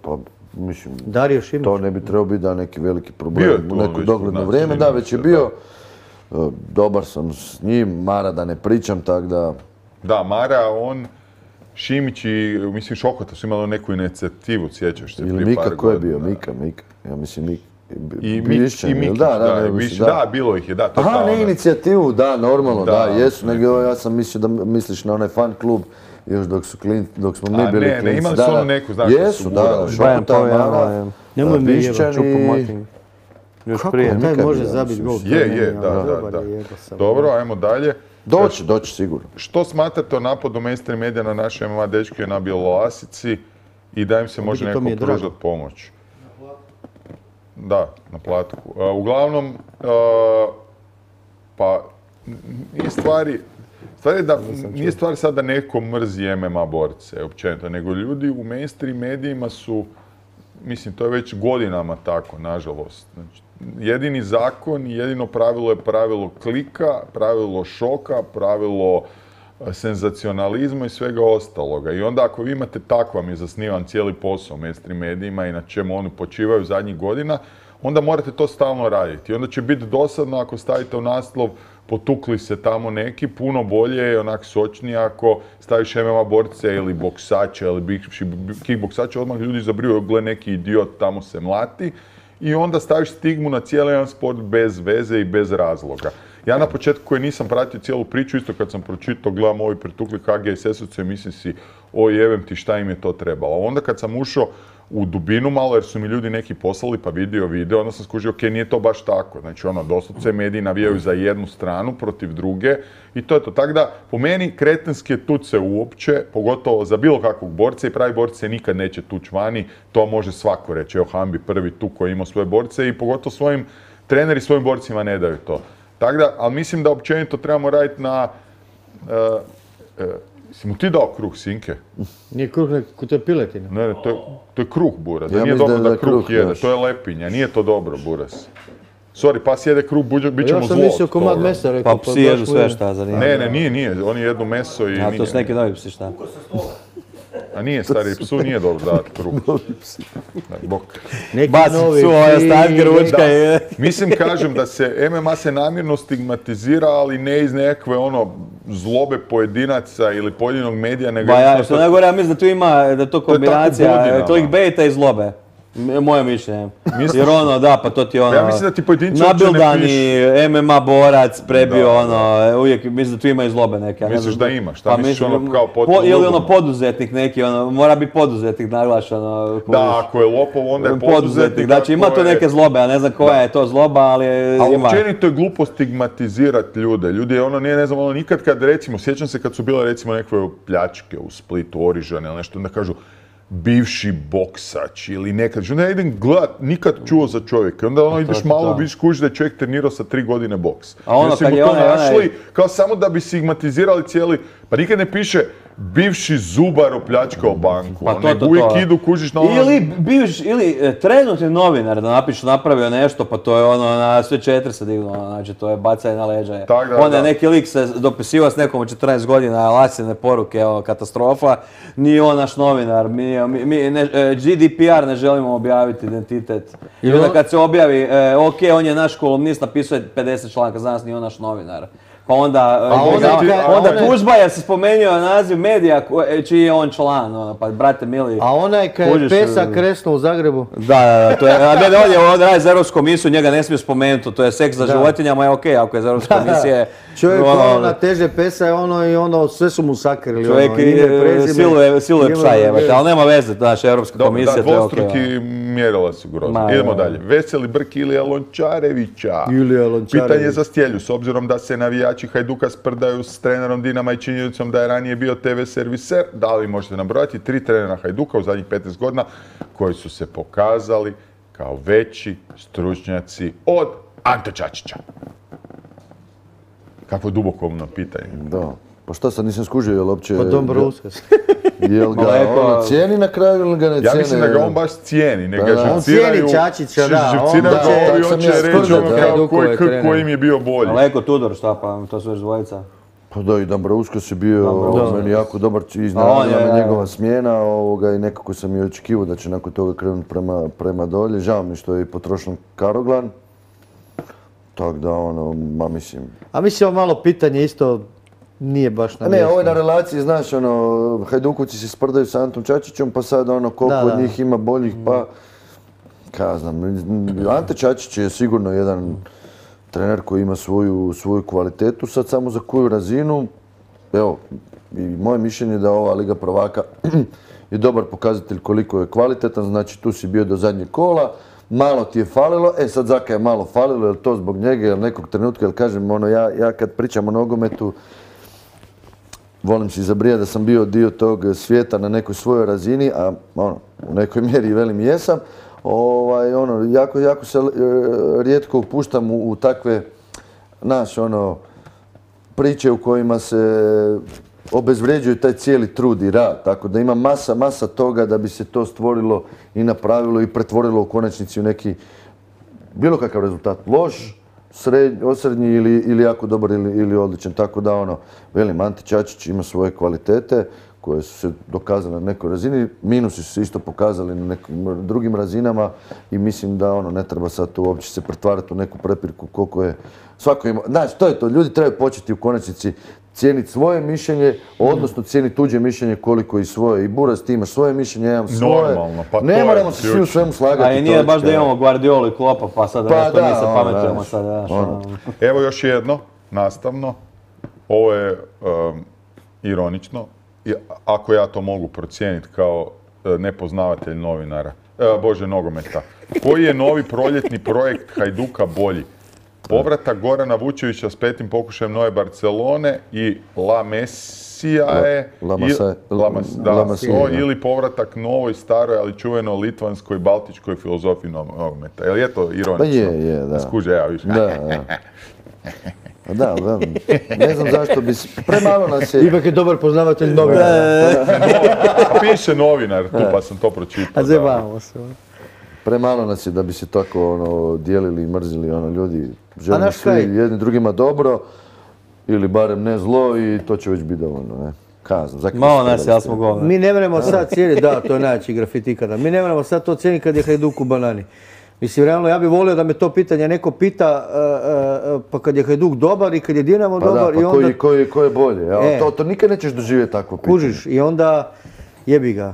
pa, mislim, Dario Šimić. to ne bi trebao biti da neki veliki problem Bio je tu u neko dogledno nas, vrijeme. Da, već je bio. E, Dobar sam s njim, Mara da ne pričam, tak da... Da, Mara, on, Šimić i, mislim, Šokota su imali neku inicijativu, sjećaš se, Ili Mika, ko je bio? Mika, Mika. Ja mislim Mika. I, Bišćan, i? Mikić, da, da, da, ne, mislim, Bišćan, da, bilo ih je, da, to Aha, ne ona. inicijativu, da, normalno, da, Da, jesu, nego ja sam mislio da misliš na onaj fan klub, još dok su klin, dok smo mi A bili ne, ne, klinci, imali da, su da. ono neku, znaš, Jesu, su da, da, Povija, Mara, Nemoj Čupo i-. Još Kako prije. taj Nikad može zabiti gol? Je, je, da, ono, da, da. sam. Dobro, ajmo dalje. Doći, doći sigurno. Što smatrate o napadu mainstream medija na naše MMA dečke na Bjelolasici i da im se može neko pružati pomoć? Da, na platku. E, uglavnom, e, pa nije stvari, stvari da, nije stvar sad da neko mrzi MMA borce općenito, nego ljudi u mainstream medijima su, mislim, to je već godinama tako, nažalost. Znači, jedini zakon, i jedino pravilo je pravilo klika, pravilo šoka, pravilo e, senzacionalizma i svega ostaloga. I onda ako vi imate tako vam je zasnivan cijeli posao mainstream medijima i na čemu oni počivaju zadnjih godina, onda morate to stalno raditi. I onda će biti dosadno ako stavite u naslov potukli se tamo neki, puno bolje je onak sočnije ako staviš MMA borce ili boksače ili kickboksače, odmah ljudi zabriju, gle neki idiot tamo se mlati i onda staviš stigmu na cijeli jedan sport bez veze i bez razloga. Ja na početku koji nisam pratio cijelu priču, isto kad sam pročitao, gledam ovi pretukli HGSS-ovce, mislim si, o jebem ti šta im je to trebalo. Onda kad sam ušao u dubinu malo, jer su mi ljudi neki poslali pa vidio video, onda sam skužio, ok, nije to baš tako. Znači, ono, doslovce mediji navijaju za jednu stranu protiv druge i to je to. Tako da, po meni, kretenske tuce uopće, pogotovo za bilo kakvog borca i pravi borci se nikad neće tući vani, to može svako reći. Evo, Hambi prvi tu koji ima svoje borce i pogotovo svojim treneri svojim borcima ne daju to. Tako da, ali mislim da općenito trebamo raditi na... Uh, uh, si mu ti dao kruh, sinke? Nije kruh, nego to je piletina. Ne, ne, to je, to je kruh buras. Da Ja nije dobro da da, kruh kruh jede, još. to je lepinja, nije to dobro buras. Sorry, pas jede kruh, buđe, bit ćemo Ja zlo sam mislio komad toga. mesa, rekao. Pa psi baš jedu sve šta zanima. Ne, ne, nije, nije, oni jedu meso i... A to su neki novi psi šta? A nije, stari, psu nije dobro dati kruh. Da, bok. Neki Baci novi psu ove psi, ostatke ručka Da. i... Mislim, kažem da se MMA se namjerno stigmatizira, ali ne iz nekakve ono zlobe pojedinaca ili pojedinog medija, nego Ba ja, što to- najgore, ja mislim da tu ima, da je to tako kombinacija clickbaita i zlobe. Moje mišljenje. Jer ono, da, pa to ti ono... Ja mislim da ti pojedinci Nabildani MMA borac, prebio Da, ono, uvijek mislim da tu ima i zlobe neke. ja Misliš da ima? Šta misliš, mislim, ono, kao po, Ili ono poduzetnik neki, ono, mora biti poduzetnik naglašeno. Da, ako je lopov, onda je poduzetnik. Znači ima je- neke zlobe, ja ne znam koja je to zloba, ali Ali ima. općenito je glupo stigmatizirati ljude. Ljudi, ono nije, ne znam, ono nikad kad recimo, sjećam se kad su bile recimo nekakve pljačke u Splitu, Orižane ili nešto, onda kažu bivši boksač ili nekad, što ne idem gledat, nikad čuo za čovjeka. Onda ono ideš to, malo, vidiš kužiš da je čovjek trenirao sa tri godine boks. A ono kad je to onaj- onaj- našli, kao samo da bi stigmatizirali cijeli, pa nikad ne piše bivši zubar opljačkao banku, Pa ono, to, to, to. uvijek idu kužiš na ono... Ili bivš, ili e, trenutni novinar da napišu napravio nešto, pa to je ono na sve četiri se dignuo, ono, znači to je bacanje na leđa. je. Tak, da, Onda je neki lik se dopisivao s nekom od 14 godina, lasine poruke, evo, katastrofa. Nije on naš novinar, mi, mi, mi ne, e, GDPR ne želimo objaviti identitet. I onda on- kad se objavi, e, ok, on je naš kolumnist, napisuje 50 članka, za nas nije on naš novinar. Pa onda, e, onda onda, onda a onaj- tužba jer se spomenuo naziv medija e, čiji je on član, ono, pa brate mili. A onaj kad je Kužiš, pesa e, kresnuo u Zagrebu. Da, da, da, to je, a ne, ne, on je on radi za Europsku komisiju, njega ne smije spomenuti, to je seks za Da. životinjama, je okej, ako je za Europske komisije. Čovjek ono, ono na teže pesa je ono i ono sve su mu sakrili. Čovjek ono, ime, prezime, siluje, siluje psa jebate, ali nema veze, znaš, Europska komisija, da, to je okej. dvostruki ono. mjerila su grozne. Ma, Idemo da. dalje. Veseli Brk Ilija Lončarevića. Ilija Lončarević. Pitanje za stjelju. S obzirom da se navijači Hajduka sprdaju s trenerom Dinama i činjenicom da je ranije bio TV serviser, da li možete nabrojati tri trenera Hajduka u zadnjih 15 godina koji su se pokazali kao veći stručnjaci od Ante Čačića? Kakvo dubokomno pitanje. Da. Pa šta sad nisam skužio, jel uopće... Pa Dombrovskis. Jel ga ono cijeni na kraju ili ga ne Ja cijeni? mislim da ga on baš cijeni, ne Da, ga da. On cijeni Čačića, da, on da, ga ovi ja reći ono kao koji, im je bio bolji. Leko Tudor, šta pa, to su već dvojica. Pa da, i Dombrovskis je bio meni jako dobar, on iznenadila je, me njegova smjena ovoga, i nekako sam i očekivao da će nakon toga krenuti prema, prema dolje. Žao mi što je i potrošen Karoglan. Tako da ono, ma mislim... A mislim ovo malo pitanje isto nije baš na ne, ovo je na relaciji, znaš, ono, Hajdukovci se sprdaju sa Antom Čačićem, pa sad ono, koliko Da, od njih ima boljih, pa... Kaj ja znam, Ante Čačić je sigurno jedan trener koji ima svoju, svoju kvalitetu, sad samo za koju razinu, evo, i moje mišljenje je da ova Liga prvaka je dobar pokazatelj koliko je kvalitetan, znači tu si bio do zadnjeg kola, malo ti je falilo, e sad Zaka je malo falilo, je li to zbog njega, ili nekog trenutka, jer kažem, ono, ja, ja kad pričam o nogometu, volim si zabrijati da sam bio dio tog svijeta na nekoj svojoj razini, a ono, u nekoj mjeri velim jesam, ovaj, ono, jako, jako se e, rijetko upuštam u, u takve, naš, ono, priče u kojima se obezvređuje taj cijeli trud i rad, tako da ima masa, masa toga da bi se to stvorilo i napravilo i pretvorilo u konačnici u neki bilo kakav rezultat, loš, sred, osrednji ili, ili jako dobar ili, ili odličan. Tako da ono, velim, Ante Čačić ima svoje kvalitete koje su se dokazale na nekoj razini, minusi su se isto pokazali na nekim drugim razinama i mislim da ono, ne treba sad tu uopće se pretvarati u neku prepirku koliko je svako ima. Znači, to je to, ljudi trebaju početi u konačnici cijeniti svoje mišljenje, odnosno cijeniti tuđe mišljenje koliko i svoje. I Buras, ti imaš svoje mišljenje, ja imam svoje. Normalno, pa to ne moramo se svi u svemu slagati. A i nije baš da imamo Guardiolu i Klopa, pa sad Pa nešto mi da, se ono, pametujemo sad, znaš, ono. ono. Evo još jedno, nastavno. Ovo je um, ironično. I ako ja to mogu procijeniti kao e, nepoznavatelj novinara, e, bože nogometa. Koji je novi proljetni projekt Hajduka bolji? Povratak Gorana Vučevića s petim pokušajem nove Barcelone i La Mesija je... La ili povratak novoj, staroj, ali čuvenoj litvanskoj, baltičkoj filozofiji no- nogometa. Jel je to ironično? Pa je, je, da. Skuže, ja više. Da, da. A Da, da, ne znam zašto bi... Premalo nas je... Ipak je dobar poznavatelj novina. A piše novinar tu, pa sam to pročitao. A zajebavamo se. ono. Premalo nas je da bi se tako ono, dijelili i mrzili ono, ljudi. Želimo svi jedni drugima dobro ili barem ne zlo i to će već biti dovoljno, ne? Kazno, Malo nas je, ste? smo govna. Mi ne moramo sad cijeli, da, to je najjači grafit ikada. Mi ne moramo sad to cijeniti kad je Hajduk u banani. Mislim, realno, ja bih volio da me to pitanje neko pita, e, e, e, pa kad je Hajduk dobar i kad je Dinamo Pa da, dobar pa i onda koji, koji, koji je bolje, evo, E. to, to nikad nećeš doživjeti takvo pitanje. kužiš i onda jebi ga.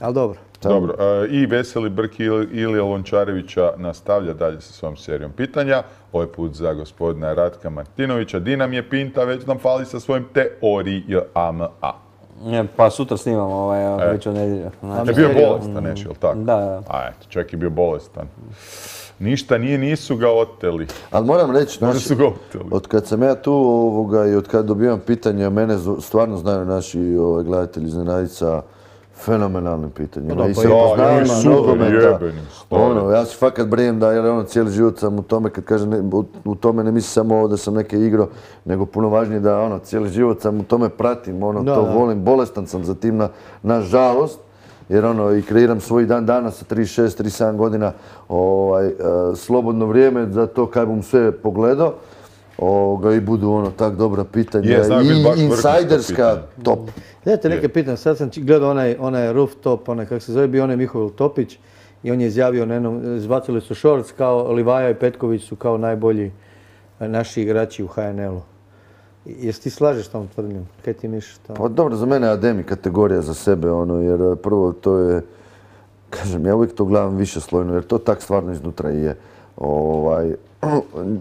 Ali dobro. Dobro, e, i Veseli Brki ili Ilija Lončarevića nastavlja dalje sa svojom serijom pitanja. Ovaj put za gospodina Ratka Martinovića. Dinam je Pinta, već nam fali sa svojim teorijama. Je, Pa sutra snimamo ovaj, E. već od nedjelja. Znači, Je bio bolestan, neš, jel tako? Da, da. A eto, čovjek je bio bolestan. Ništa nije, nisu ga oteli. Ali moram reći, naši, su ga oteli. od kad sam ja tu ovoga, i od kad dobivam pitanja, mene stvarno znaju naši ovaj, gledatelji iznenaditi sa fenomenalnim pitanjima. Da, I pa super, nogometa. jebenim, stari. Ono, ja se fakat brijem da, jer ono, cijeli život sam u tome, kad kažem, ne- u, u tome ne mislim samo da sam neke igro, nego puno važnije da, ono, cijeli život sam u tome pratim, ono, Da, to volim, bolestan sam za tim, na, nažalost, jer ono, i kreiram svoj dan danas sa 36, 37 godina, ovaj, e, slobodno vrijeme za to kaj bom sve pogledao, ovoga, i budu ono tak dobra pitanja Je, i vrhunska insajderska top. Znate, neke pitam, sad sam gledao onaj, onaj rooftop, onaj, kako se zove, bio onaj Mihovil Topić i on je izjavio na jednom, izbacili su shorts kao Livaja i Petković su kao najbolji e, naši igrači u HNL-u. Jesi ti slažeš tom tvrdnjom? Kaj ti misliš? to? Pa dobro, za mene je Ademi kategorija za sebe, ono, jer e, prvo to je, kažem, ja uvijek to gledam više slojno, jer to tak stvarno iznutra i je. Ovaj,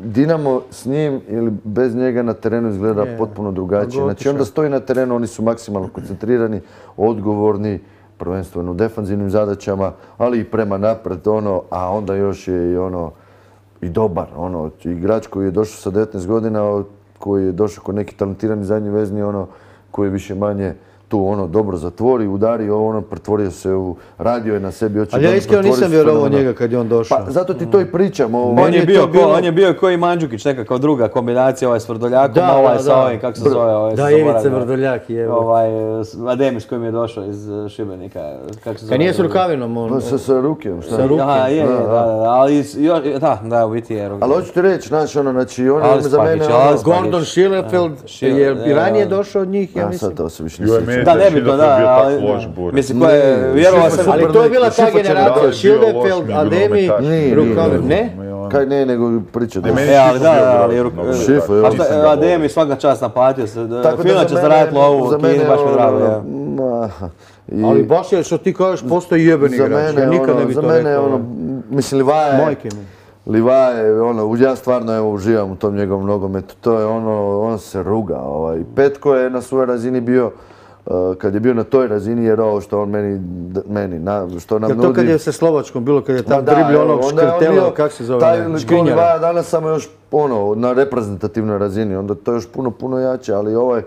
Dinamo s njim ili bez njega na terenu izgleda Je, potpuno drugačije. Znači onda stoji na terenu, oni su maksimalno koncentrirani, odgovorni, prvenstveno u defanzivnim zadaćama, ali i prema napred, ono, a onda još je i ono, i dobar, ono, igrač koji je došao sa 19 godina, koji je došao kod neki talentirani zadnji vezni, ono, koji je više manje tu ono dobro zatvori, udari, ovo ono pretvorio se u, radio je na sebi, hoće Ali ja iskreno nisam vjerovao njega kad je on došao. Pa zato ti to i pričam. Ovo, On je, je bio to ko, bilo- on je bio koji Mandžukić, nekakva druga kombinacija, ovaj s Vrdoljakom, a ovaj da, sa ovim, kako se zove, ovaj Da, zaboravio. Vrdoljak je. Ovaj, s- Ademi s kojim je došao iz eh, Šibenika, kako se zove? Kad nije s rukavinom, on... Pa sa, sa ruke, šta? Sa. Aha, je, Da, da, da. ali da, da, u biti je Ali hoću ti reći, znaš, ono, znači, on je za mene... Gordon Schillerfeld Schiller, je i ranije došao od njih, ja Ja mislim. sad to se više Da, nebitno, Schillerfeld da, bio tak ali, loš bur. mislim, ko je, vjerovao sam, Ali to je bila ta generacija, mi Ademi, ne? Kaj ne, nego priča. da. E, ali da, ali. Nisam ga Šta, volio. Ademi svaka čast naplatio se, Fila za će zaraditi lovu, za mene, baš mi drago, ono, je. i- Ali baš je što ti kažeš, postoji jebeni za igrač. mene, Ja nikad ono, ne bi za to mene, rekao. ono, mislim, Livaja je, Majke mi. Livaja je, ono, ja stvarno evo uživam u tom njegovom nogometu, to je ono, on se ruga, ovaj. Petko je na svojoj razini bio, kad je bio na toj razini, jer ovo što on meni, meni, na, što nam Jel nudi... to kad je sa Slovačkom bilo, kad je Ma tam da, dribli evo, onog on škrtela, bio kak se zove, Taj Škrinjara. Danas samo još ono, na reprezentativnoj razini, onda to je još puno, puno jače, ali ovaj,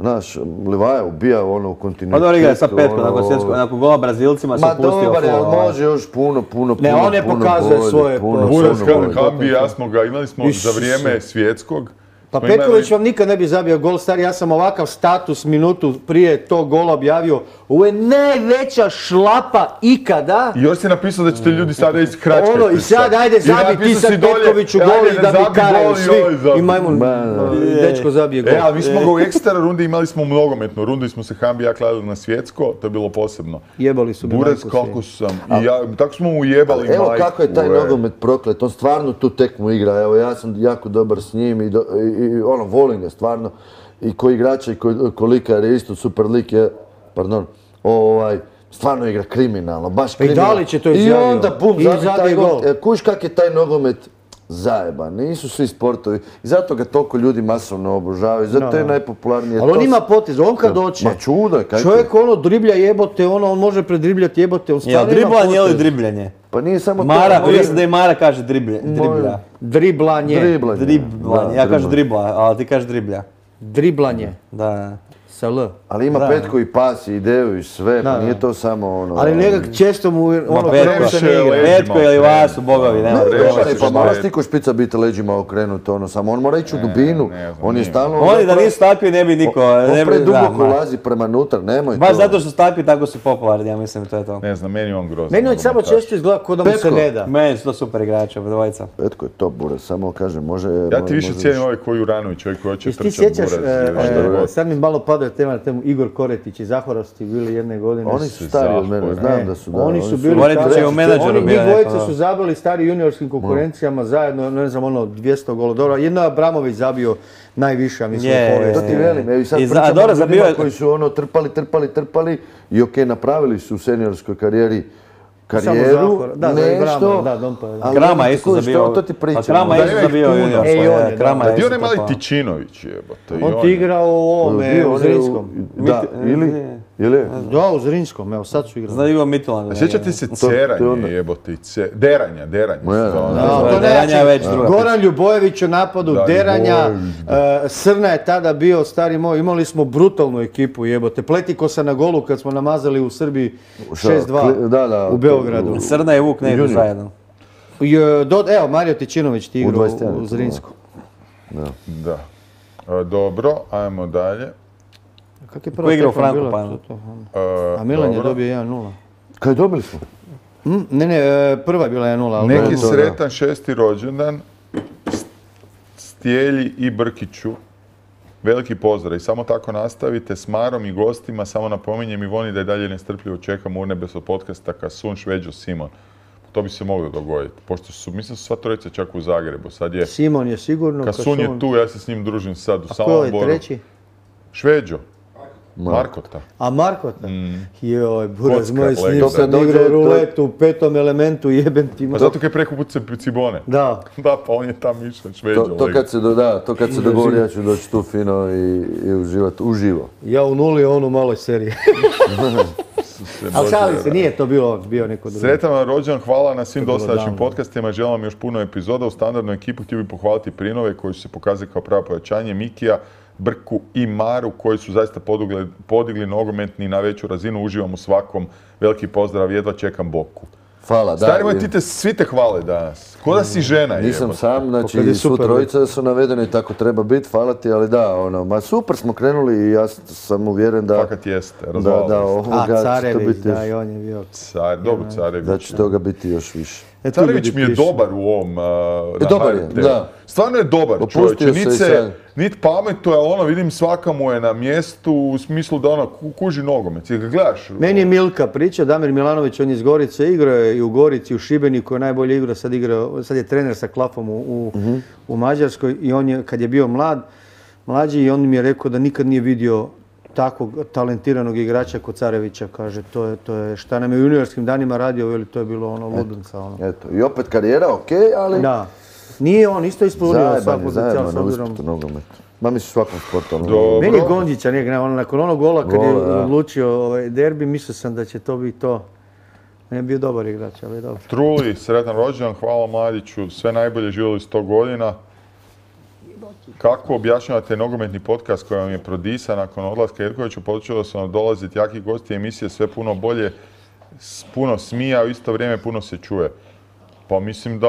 znaš, Livaja ubija ono u Pa kontinuitetu. dobro igra je sa petkom, ono, nakon, svjetskog, nakon gola Brazilcima se Ma opustio. dobar je, full, ali ovaj. može još puno, puno, puno, Ne, on ne puno pokazuje svoje puno, po- Buras puno bolje. Hambi, ja smo ga, imali smo Pa Petković vam nikad ne bi zabio gol, stari, ja sam ovakav status minutu prije tog gola objavio. Ovo je najveća šlapa ikada. I još si napisao da ćete ljudi sada ići kračkati. Ono, i sad ajde zabi ti sad Petkoviću gol i da mi karaju svi. I majmun, Ma, da. dečko zabije gol. E, ali mi smo ga u ekstra rundi imali smo nogometnu rundu i smo se Hambi i ja kladili na svjetsko, to je bilo posebno. Jebali su mi Burac majku kako sam, i ja, tako smo mu jebali Evo majku, kako je taj e. nogomet proklet, on stvarno tu tekmu igra, evo ja sam jako dobar s njim i, do- i- ono, volim ga stvarno. I ko igrača i ko, ko likar je isto super lik je, pardon, ovaj, stvarno igra kriminalno, baš Pa i kriminalno. Dalić je to I izjavio. onda bum, I zabije zabije taj gol. gol. E, kuš kak je taj nogomet zajeban, nisu svi sportovi. I zato ga toliko ljudi masovno obožavaju, zato je najpopularnije. Ali on ima potez, on kad doće. Ma kaj ti- Čovjek ono driblja jebote, ono, on može predribljati jebote, on stvarno ima driblanje ili dribljanje? Pa nije samo Mara, to. sam da i Mara kaže driblja. driblja. Driblanje. Driblanje. Driblanje, ja kažem dribla, ali ti kažeš driblja. Driblanje. Da. Sa L. Ali ima Da. petko i pas i ideju i sve, Da, pa nije to samo ono... Ali nekak često mu ono se ne igra. Petko ili okrenut. Vasu, bogovi, nema se pa mora stiko špica biti leđima okrenut, ono, samo on mora ići u dubinu, ne on je stalno... Oni da nisu takvi ne bi niko, On preduboko ma. ulazi prema nutra, nemoj Baš to. zato što su takvi, tako su popularni, ja mislim, to je to. Ne znam, meni je on grozan. Meni on samo nogometaš. često izgleda kao da mu se ne da. Meni su to super igrači, oba dvojica. Petko je top bure, samo kažem, može... Ja ti više cijenim ovaj koji Juranović, ovaj koji hoće trčati e, e, god. sad mi malo pada tema na temu Igor Koretić i Zahorosti bili jedne godine. Oni su stari od mene, znam da su da. oni su bili Koretić je u menadžeru Oni da. su zabili stari juniorskim konkurencijama zajedno, ne znam, ono 200 gola. Dobro, jedno je Abramović zabio najviše, mislim, Je, u povijesti. To ti velim, evo i sad I pričamo dobro, o ljudima koji su ono trpali, trpali, trpali i ok, napravili su u seniorskoj karijeri karijeru, da, nešto, da, Dompa je, da. Krama ono, isto zabio. To, ti Pa pričam. Krama ono. isto zabio junior. E, je, Krama je isto onaj mali trpao. Tičinović jebote. i On ti je- igrao u ovome, Bio, u je Zrinskom. Da, Mit- ili, Da, u Zrinskom, evo sad su igrali. Zna Ivo Mitulan. A sjećate se je ceranje jebote, i ce- deranja, deranja. Ma ja, da. Da, Da, to ne Deranja je znači- već druga Goran Ljubojević u napadu, Da, Deranja, Ljubojević, e, Srna je tada bio, stari moj, imali smo brutalnu ekipu jebote. Pletiko se na golu kad smo namazali u Srbiji 6-2 Kli- da, da, u Beogradu. Srna i Vuk ne idu zajedno. Evo, Mario Tičinović ti U igrao 21, u, u Zrinsku. Da. E, Dobro, ajmo dalje. Kak je Ko prva je igrao u tekma bila? Frankopanu? To- to, ono. E, A Milan je dobio 1-0. Kaj dobili smo? Mm, ne, ne, e, prva je bila 1-0, ali Neki sretan šesti rođendan S- Stjelji i Brkiću. Veliki pozdrav i samo tako nastavite s Marom i gostima. Samo napominjem Ivoni da je dalje nestrpljivo čekamo urnebeso podcasta Kasun, Šveđo, Simon. To bi se moglo dogoditi, pošto su, mislim su sva trojica čak u Zagrebu. Sad je, Simon je sigurno. Kasun je tu, ja se s njim družim sad u A ko je Samoboru. treći? Šveđo, Markota. A Markota? Mm. Joj, buraz moj, s njim sam kad igrao ruletu u petom elementu, jebem ti. Pa zato kaj preko puta Cibone. Da. Da, pa on je tam išao, Šveđo. To, to kad se do, da, to kad se dogovori, ja ću doći tu fino i, i uživati uživo. Ja u nuli, on u maloj seriji. Ali šali se, nije to bilo, bio neko drugi. Sretan vam rođendan, hvala na svim je dosadašnjim podcastima, želim vam još puno epizoda. U standardnoj ekipu htio bih pohvaliti Prinove koji su se pokazali kao pravo pojačanje, Mikija, Brku i Maru koji su zaista podigli, podigli nogometni na veću razinu. Uživam u svakom. Veliki pozdrav, jedva čekam Boku. Hvala, da. Stari moj, ti te, svi te hvale danas. Ko da si žena Nisam sam, znači svu super trojica su navedene i tako treba biti, hvala ti, ali da, ono, ma super smo krenuli i ja sam uvjeren da, Fakat jeste, da, da ovoga A, će to Carević, biti još, da, i on je bio. Car, dobro, Carević. da će toga biti još više. E, Carević mi je pišu. dobar u ovom uh, na dobar je, da. Stvarno je dobar čovječe, nit se, nit pametuje, ali ono vidim svaka mu je na mjestu u smislu da ono ku- kuži nogomet. Ti ga gledaš, Meni je Milka priča, Damir Milanović, on je iz Gorice, igrao je i u Gorici, i u Šibeniku je najbolje igrao, sad, igra, sad je trener sa klafom u, u, Mhm. u Mađarskoj i on je, kad je bio mlad, mlađi, i on mi je rekao da nikad nije vidio takvog talentiranog igrača kod Carevića, kaže, to je, to je šta nam je u juniorskim danima radio, veli, to je bilo ono ludunca, ono. Eto, i opet karijera, ok, ali Da. Nije on isto ispunio je, potencijal s je obzirom. Ma mislim svakom sportu, Dobro. Meni je Gondžića, nije, ne, ono, nakon onog gola kad je Gola, da. odlučio ovaj, derbi, mislio sam da će to biti to. On je bio dobar igrač, ali dobro. Truli, sretan rođendan, hvala mladiću, sve najbolje živjeli 100 godina. Kako objašnjavate nogometni podcast koji vam je prodisan nakon odlaska Jerkovića, počelo su nam dolaziti jaki gosti emisije, sve puno bolje, puno smija, a u isto vrijeme puno se čuje. Pa mislim da,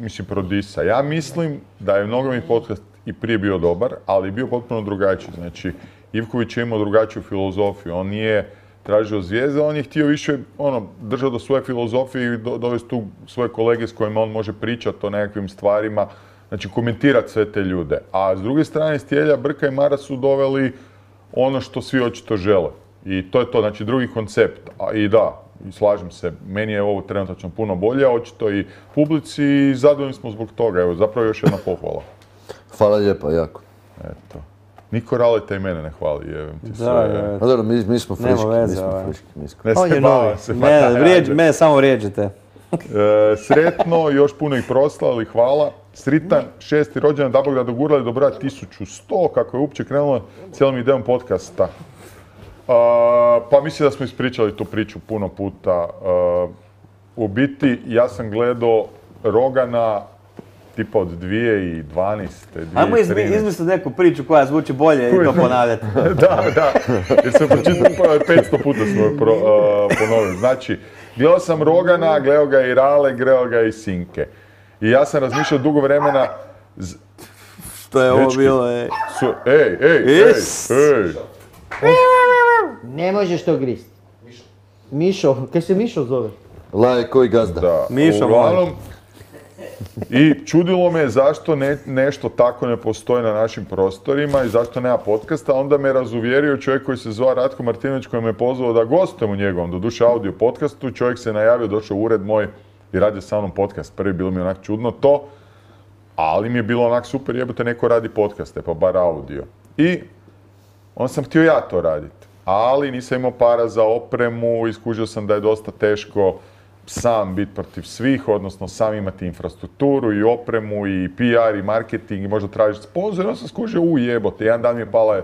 mislim prodisa. Ja mislim da je nogometni podcast i prije bio dobar, ali bio potpuno drugačiji. Znači, Ivković je imao drugačiju filozofiju. On nije tražio zvijezde, on je htio više ono, držati do svoje filozofije i do, dovesti tu svoje kolege s kojima on može pričati o nekakvim stvarima, znači komentirati sve te ljude. A s druge strane, Stjelja, Brka i Mara su doveli ono što svi očito žele. I to je to, znači drugi koncept. A, I da, slažem se, meni je ovo trenutačno puno bolje, a očito i publici i zadovoljni smo zbog toga. Evo, zapravo još jedna pohvala. hvala lijepa, jako. Eto. Niko Raleta i mene ne hvali, jevem ti sve. Da, da. A dobro, mi, mi smo friški, veze, mi smo ovaj. friški, mi smo- Ne On je se novi. se. Pa, vrijeđ, mene samo vrijeđate. E, sretno, još puno ih proslali, hvala. Sritan, šesti rođendan, da Bog da dogurali do broja 1100, kako je uopće krenulo cijelom idejom podcasta. A, pa mislim da smo ispričali tu priču puno puta. A, u biti ja sam gledao Rogana tipa od 2012. 2013. Ajmo izmi- izmisliti neku priču koja zvuči bolje i to ponavljati. da, da, jer sam pročitao pa 500 puta smo pro, uh, ponovio. Znači, gledao sam Rogana, gledao ga i Rale, gledao ga i Sinke. I ja sam razmišljao dugo vremena, z- Što je ovo Dečki. bilo, ej. su, ej, ej, ej, Is. ej, Ne možeš to grist. Mišo, kaj se Mišo zove? Laje koji gazda. da. Mišo Uglavnom, I čudilo me zašto ne- nešto tako ne postoji na našim prostorima i zašto nema podcasta. Onda me razuvjerio čovjek koji se zove Ratko Martinović koji me pozvao da gostujem u njegovom, doduše audio podcastu. Čovjek se najavio, došao u ured moj i radio sa mnom podcast. Prvi bilo mi onak čudno to, ali mi je bilo onak super, jebote, neko radi podcaste, pa bar audio. I onda sam htio ja to raditi. Ali nisam imao para za opremu, iskužio sam da je dosta teško sam biti protiv svih, odnosno sam imati infrastrukturu i opremu i PR i marketing i možda tražiti sponzor. Onda sam skužio, u jebote, jedan dan mi je pala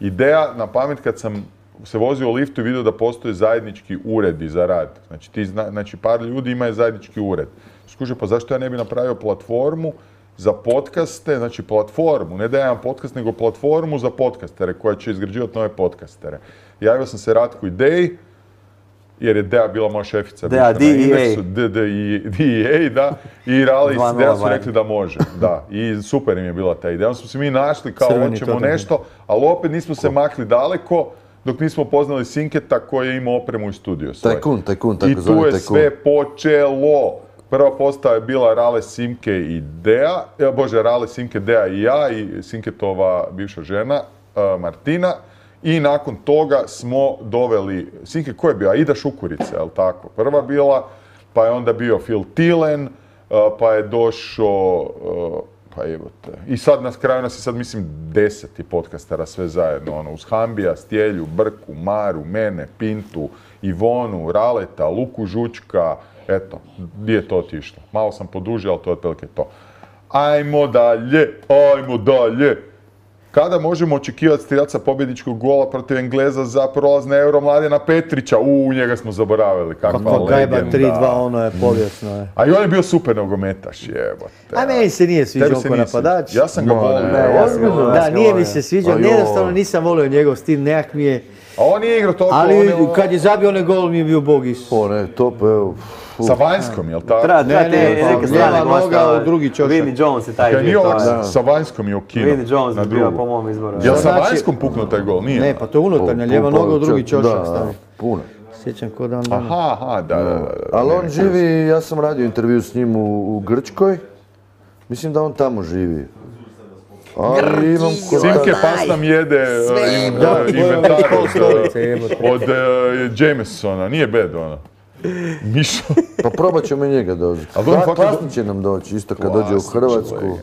ideja na pamet kad sam se vozio u liftu i vidio da postoje zajednički uredi za rad. Znači, ti zna, znači par ljudi imaju zajednički ured. Skužio, pa zašto ja ne bi napravio platformu za podcaste, znači platformu, ne da ja imam podcast, nego platformu za podcastere koja će izgrađivati nove podcastere. Javio sam se Ratku ideji, jer je Dea bila moja šefica. Dea, DEA. I- DEA, da. I Rali s Dea su rekli da može, da. I super im je bila ta ideja. Onda smo se mi našli kao hoćemo nešto, ali opet nismo se makli daleko dok nismo poznali Sinketa koji je imao opremu i studio svoj. Tajkun, tajkun, I takozvani tu je sve počelo. Prva postava je bila Rale Simke i Dea, e, bože, Rale Simke, Dea i ja i Sinketova bivša žena, e, Martina. I nakon toga smo doveli, Sinke ko je bio? Aida Šukurica, jel tako? Prva bila, pa je onda bio Phil Tilen, e, pa je došao, e, pa evote. I sad na kraju nas je sad mislim deseti podcastera sve zajedno, ono, uz Hambija, Stjelju, Brku, Maru, mene, Pintu, Ivonu, Raleta, Luku Žučka, eto, gdje je to otišlo? Malo sam podužio, ali to je otprilike to. Ajmo dalje, ajmo dalje. Kada možemo očekivati strijaca pobjedničkog gola protiv Engleza za prolaz na Euro Mladena Petrića? U, njega smo zaboravili, kakva legenda. 3-2, ono je povijesno. je. A i on je bio super nogometaš, jebote. A meni se nije sviđao oko napadač. Ja sam ga volio. ja sam ga volio. Da, nije mi se sviđao, jednostavno nisam volio njegov stil, nekak mi je... A on nije igrao toliko, Ali je- kad je zabio onaj gol mi je bio bog Isus. O ne, top, evo. Sa vanjskom, jel tako? Treba, treba te ne, neke strane gosta, ovaj, drugi ćošak. Vinnie Jones je taj Kaj nije ovak je- sa vanjskom je ukino. Vinnie Jones je bio po mom izboru. Jel sa Znači- vanjskom puknuo taj gol? Nije. Ne, pa to je unutarnja, lijeva noga u drugi čošak da, stavi. Puno. Sjećam ko dan danas. Aha, aha, da, da, da. da. Ali on živi, ja sam radio intervju s njim u, u Grčkoj. Mislim da on tamo živi. Ali imam Simke pas nam jede Da, inventar od, Jamesona, nije bad ono. Mišo. Pa probat ćemo i njega doći. Klasni će nam doći, isto kad dođe u Hrvatsku.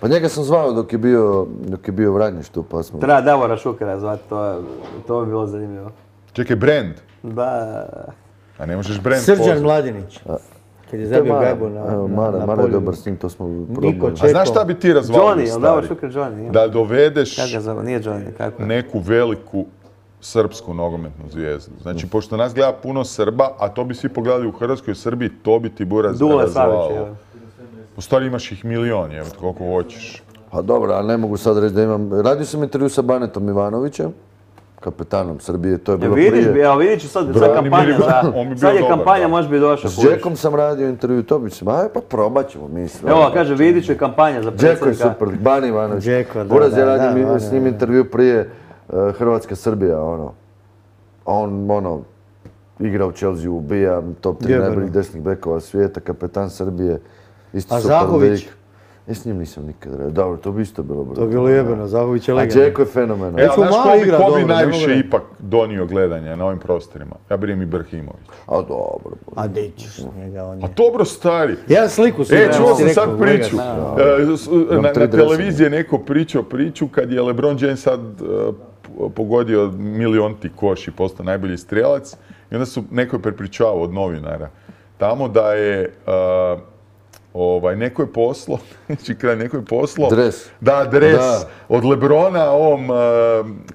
Pa njega sam zvao dok je bio, dok je bio u Vranjištu, pa smo... Treba Davora Šukera zvati, to, je- to bi bilo zanimljivo. Čekaj, brand. Da, A ne možeš brand Srđan pozvati. Mladinić. Kad je zabio gajbu na, na, Mara, na Mara je dobar s njim, to smo probali. A znaš šta bi ti razvalio, Johnny, stari? Šuker Johnny? Da dovedeš Kako ga zove? Nije Johnny, kako je? neku veliku srpsku nogometnu zvijezdu. Znači, pošto nas gleda puno Srba, a to bi svi pogledali u Hrvatskoj i Srbiji, to bi ti buraz Dule Savić. U stvari imaš ih milion, evo, koliko hoćeš. Pa dobro, ali ne mogu sad reći da imam... Radio sam intervju sa Banetom Ivanovićem, kapetanom Srbije, to je Ja, bilo vidiš, prije. evo vidiš sad, sad kampanja za, sad je dobar, kampanja, da. možeš bi došao. S. Jackom sam radio intervju, to bi se... Aj, pa probat ćemo mi sve. Evo, kaže, Vidić je kampanja za Džeko je predsjednika. super, Bani Ivanović. Džeko, da, Buraz je da, radio s njim da. intervju prije uh, Hrvatska-Srbija, ono. On, ono, igra u Chelsea, ubija, top 3 Jebeno. najboljih desnih bekova svijeta, kapetan Srbije. Isto A Zahović? lik. Ja s njim nisam nikad radio. Dobro, to bi isto bilo brzo. To je bilo jebeno, Zahović je A legenda. Džeko je fenomenal. E, znaš ko bi, ko bi ne najviše ipak donio gledanja na ovim prostorima? Ja bi i Brhimović. A dobro. A di ćeš njega, on A je. dobro, stari. Ja sliku sam E, čuo si sam rekao, sad priču. E, Imam Na, na televiziji je neko pričao priču kad je LeBron James sad e, p- pogodio milionti koš i postao najbolji strijelac. I onda su neko je prepričavao od novinara tamo da je ovaj, neko je poslo, znači kraj neko je poslo. Dres. Da, dres Da. od Lebrona ovom uh,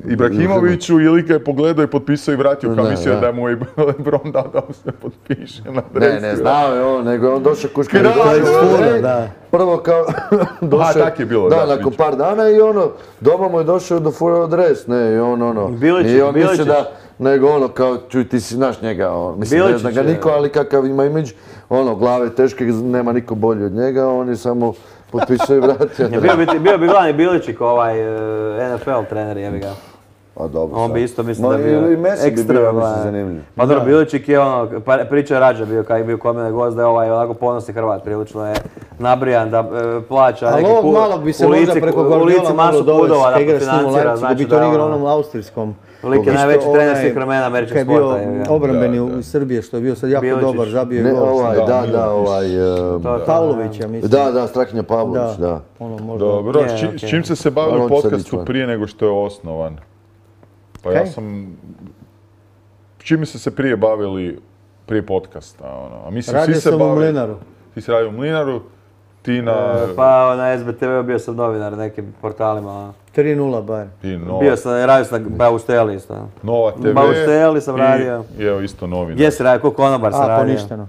Ibrahimoviću i Lika je pogledao i potpisao i vratio kao Da, mislio da. da mu je Lebron dao da mu se potpiše na Ne, dresu. ne, znao je on, nego je on došao kuška. Da, da, da, da. Prvo kao došao, tak je bilo, da, da, nakon par dana i ono, doma mu je došao do furao dres, ne, i on ono, Biličić, i on misli Biličić. da, nego ono kao, čuj ti si naš njega, on, mislim ne zna ga niko, ali kakav ima imidž, ono, glave teške, nema niko bolji od njega, on je samo potpisao i vratio. Bio, bi, bio bi glavni Biličik ovaj e, NFL trener, jebi ga. A dobro, On bi isto mislim Ma, da bio Messi bi bio, mislim, zanimljiv. Pa dobro, Biličik je ono, pa, priča je rađa bio kad je bio kod mene gost da je ovaj onako ponosni Hrvat, prilično je nabrijan da e, plaća Ali neke malo bi se možda preko Guardiola masu dovesti, pudova da kad igra s njim u financira, znači bi to da igrao ono- onom austrijskom. Lik je najveći trener onaj, svih vremena američkog kad je bio sporta, je ga. obrambeni Da, u da. Srbije, što je bio sad jako Biličić. dobar, zabio je gol. ovaj, Da, da, da, ovaj, e, Pavlović, ja mislim. da, da, Strahinja Pavlović, da. Ono. Dobro, s čim, ste se bavili podcastu van. prije nego što je osnovan? Pa ja sam... Čime ste se prije bavili prije podcasta? Ono? A mislim, Radio svi se sam u bave- Mlinaru. Ti si radio u Mlinaru, ti na... E, Pa na SBTV bio sam novinar na nekim portalima. ono. 3-0 bar. ti Nova, Bio sam, radio sam na Bausteli isto. ono. Nova TV. Bausteli sam i- radio. I evo isto novinar. Gdje si radio, ko konobar sam A, radio? poništeno.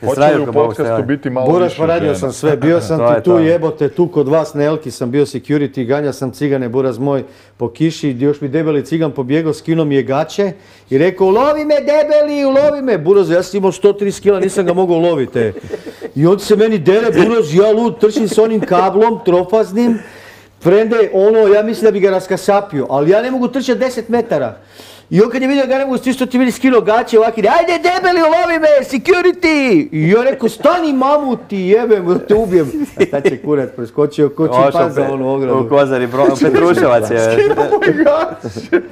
Hoće li u podcastu biti malo Buras, više pa radio žena? sam sve, bio sam ti tu jebote, tu kod vas na Elki sam bio security, ganja sam cigane, buraz moj, po kiši, još mi debeli cigan pobjegao, skinuo mi je gaće i rekao, ulovi me debeli, ulovi me, buraz, ja sam imao 130 kila, nisam ga mogao uloviti. e. I on se meni dere, buraz, ja lud, trčim s onim kablom, trofaznim, Frende, ono, ja mislim da bi ga raskasapio, ali ja ne mogu trčati 10 metara. I on kad je vidio ga ne mogu stisnuti, ti vidi skino gaće ovak ide, ajde debeli, ulovi me, security! I ja rekao, stani mamuti, jebem, da te ubijem. A tad će kurac preskočio ko Ošao čimpanza pe- onu U ogradu. Kozari, Bro- Petruševac je.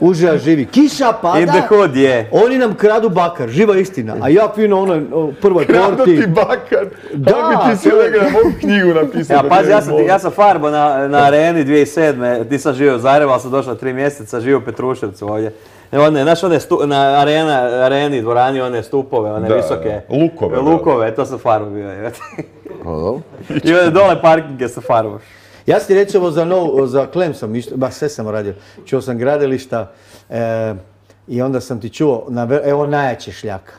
Užija živi, kiša In the pada, hood je. oni nam kradu bakar, živa istina. A ja fino ono, o, prvoj torti. ti bakar. Da, Da, ti lega mogu knjigu napisati. Ja, pazi, ja sam, ja sam farbo na, na areni 2007. Nisam živio u Zagrebu, ali sam došao tri mjeseca, živio u Petruševcu ovdje. One, znaš one stu, na arena, areni, dvorani, one stupove, one Da, visoke. da. Lukove, da. Lukove, to sam farbo bio. Pa. I one dole parkinge sa farbo. Ja ti recimo za, nov, za Klem sam, isto, ba sve sam radio, čuo sam gradilišta e, i onda sam ti čuo, na, evo najjače šljaka,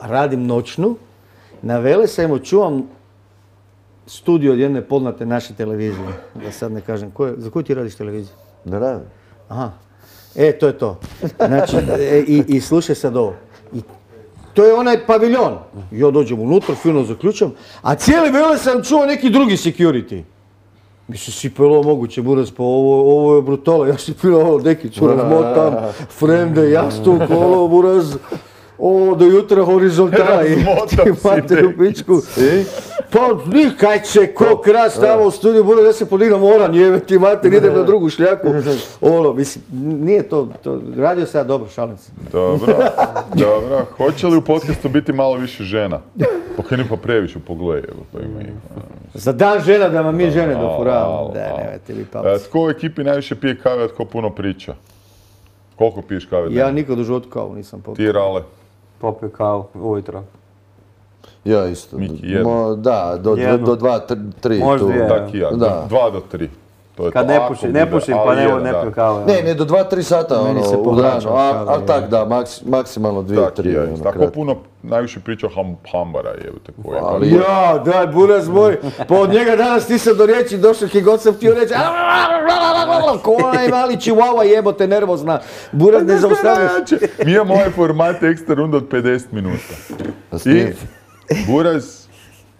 radim noćnu, na Velesajmu čuvam studio od jedne poznate naše televizije, da sad ne kažem, koje, za koju ti radiš televiziju? Ne radim. Aha, e to je to. Znači, e, i, i slušaj sad ovo. I to je onaj paviljon. Ja dođem unutra, fino zaključam, a cijeli vele sam čuo neki drugi security. Mislim, si pa ovo moguće, buraz, pa ovo, ovo je brutala, ja si fino ovo, neki ću razmotam, frende, jastuk, ovo, buraz, ovo do jutra horizontala i mater u pičku. Pa nikaj će ko kras tamo u studiju, buraz, ja se podignem oran, jebe ti mater, idem na drugu šljaku. Ono, mislim, nije to, to radio se ja dobro, šalim se. Dobro, dobro. Hoće li u podcastu biti malo više žena? Pokreni pa previše pogledaj, evo, pa ima ih. Za dan žena da vam mi žene dofuravamo. Da, nemojte vi E, papci. Tko u ekipi najviše pije kave, a tko puno priča? Koliko piješ kave? Ja nikad u životu kavu nisam popio. Ti, Rale? Popio kavu ujutro. Ja isto. Miki, jedno. Mo- da, do, do, Jedno. do dva, tr- tri. Možda tu. dvije. Tak i ja, Da. dva do tri. To je Kad to, ne, ako puši, bude, ne pušim pa ne, jedan, ne pijem kavu. Ne, ne, do dva, tri sata Meni ono, se u danu, ali je. tak da, maks- maksimalno dvije, Tak, tri. ja, ono, isto. Tako kratko. puno najviše priča ham, hambara, jebate koje. Ali- Ja, daj, buraz moj, pa od njega danas nisam do riječi došao ki god sam htio reći, ko onaj mali chihuahua jebote nervozna, buraz ne zaustavljaš. Mi imamo ovaj format ekstra runda od 50 minuta. I Buraz,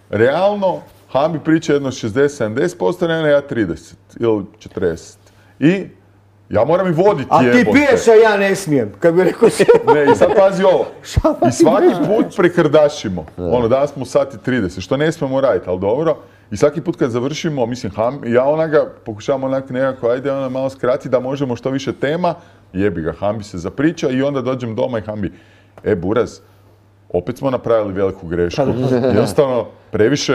realno, Hambi priča jedno 60-70%, ne, ja 30 ili 40. I ja moram i voditi A ti jebote. piješ, a ja ne smijem, kad bi rekao se... Ne, i sad pazi ovo. I svaki put prekrdašimo. Ono, danas smo u sati 30, što ne smijemo raditi, ali dobro. I svaki put kad završimo, mislim, ham, ja onaga pokušavam onak nekako, ajde ona malo skrati da možemo što više tema, jebi ga, Hambi se zapriča i onda dođem doma i Hambi, e, Buraz, opet smo napravili veliku grešku. Jednostavno, previše,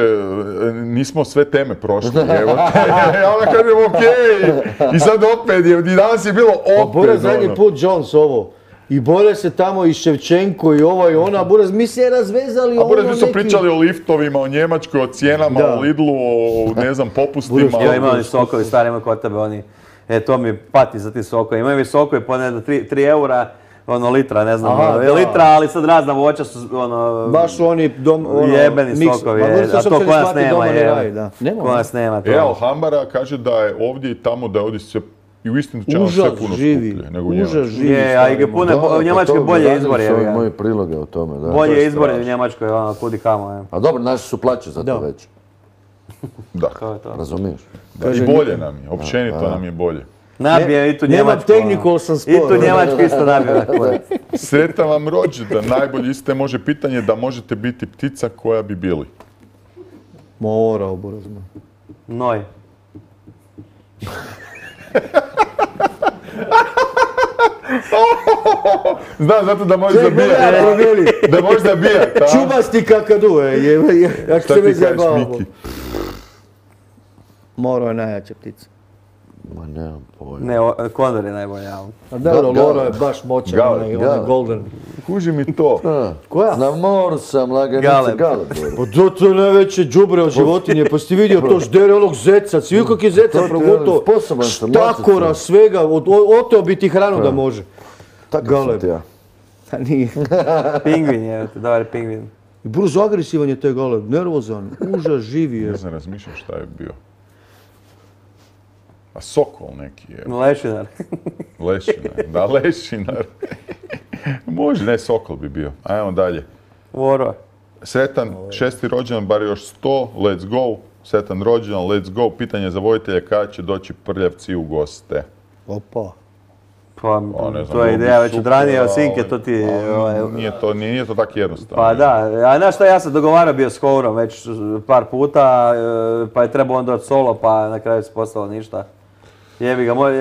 nismo sve teme prošli, evo te. Ja onda kažem, okej. I sad opet, je, i danas je bilo opet. Buraz zadnji ono. put Jones ovo. I bore se tamo i Ševčenko i ovo i ono, a Buraz, mi se razvezali A ono Buraz, mi su neki- pričali o liftovima, o Njemačkoj, o cijenama, Da. o Lidlu, o, ne znam, popustima. Buraz, Ja imam oni sokovi, stari imaju kod tebe, oni, e to mi pati za ti sokovi. Imaju mi sokovi po ne znam, 3 eura, ono litra, ne znam, Aha, ono, da. litra, ali sad razna voća su, ono, Baš oni dom, ono, jebeni miks- sokovi, je, a to se kod nas nema, je. da. Nema. Kod nas nema to. E, ali Hambara kaže da je ovdje i tamo, da je ovdje sve, i u istinu čemu Užas sve puno živi, skuplje nego u užas Njemačkoj. živi. Je, a i pune, Da, u pa Njemačkoj bolje izbor je. moji priloge o tome, da. to Bolje je izbor je u. Njemačkoj, ono, kudi kamo, je. A dobro, naši su plaće za to Da. već, Da. To je to. razumiješ? Da, I bolje nam je, općenito nam je bolje. Nabije i tu Nemam Njemačku. tehniku, ono. ali sam I spor. tu Njemačku isto nabije. Sretan vam rođendan, najbolje isto može pitanje da možete biti ptica koja bi bili. Morao, Buraz. ma. Noj. Znam, zato da možeš zabijati. Da možeš zabijati? Čubasti kakadu, je, je, je, jak Šta ti kažeš. Miki? Morao je najjača ptica. Ma nemam pojma. Ne, Kondor je najbolji, ali. A dobro, Ga- Loro je baš moćan, onaj, golden. Kuži mi to. A, Koja? Na moru sam, laganica Galeb. galeb. Pa to, to je najveće džubre od životinje, pa si vidio to ždere onog zeca, svi kak je zeca progutao, sposoban sam, štakora, svega, oteo bi ti hranu da može. Takav sam ti ja. A nije. Pingvin je, dobar je pingvin. I brzo agresivan je taj galeb, nervozan, užas živi je. Ne znam, razmišljam šta je bio. A sokol neki je, Lešinar. lešinar. Da, lešinar. Može, ne, sokol bi bio. Ajmo dalje. Voro. Sretan, šesti rođendan, bar još sto, let's go. Sretan rođendan, let's go. Pitanje za vojitelja kada će doći prljavci u goste. Opa. Pa, Pa, ne znam, to je ideja već od ranije, ali- Osinke, to ti... ali ovaj, Nije to, nije, nije to tako jednostavno. Pa da, a znaš šta, ja sam dogovarao bio s Kourom već par puta, e, pa je trebao on doći solo, pa na kraju se postalo ništa. Jebi ga, moj,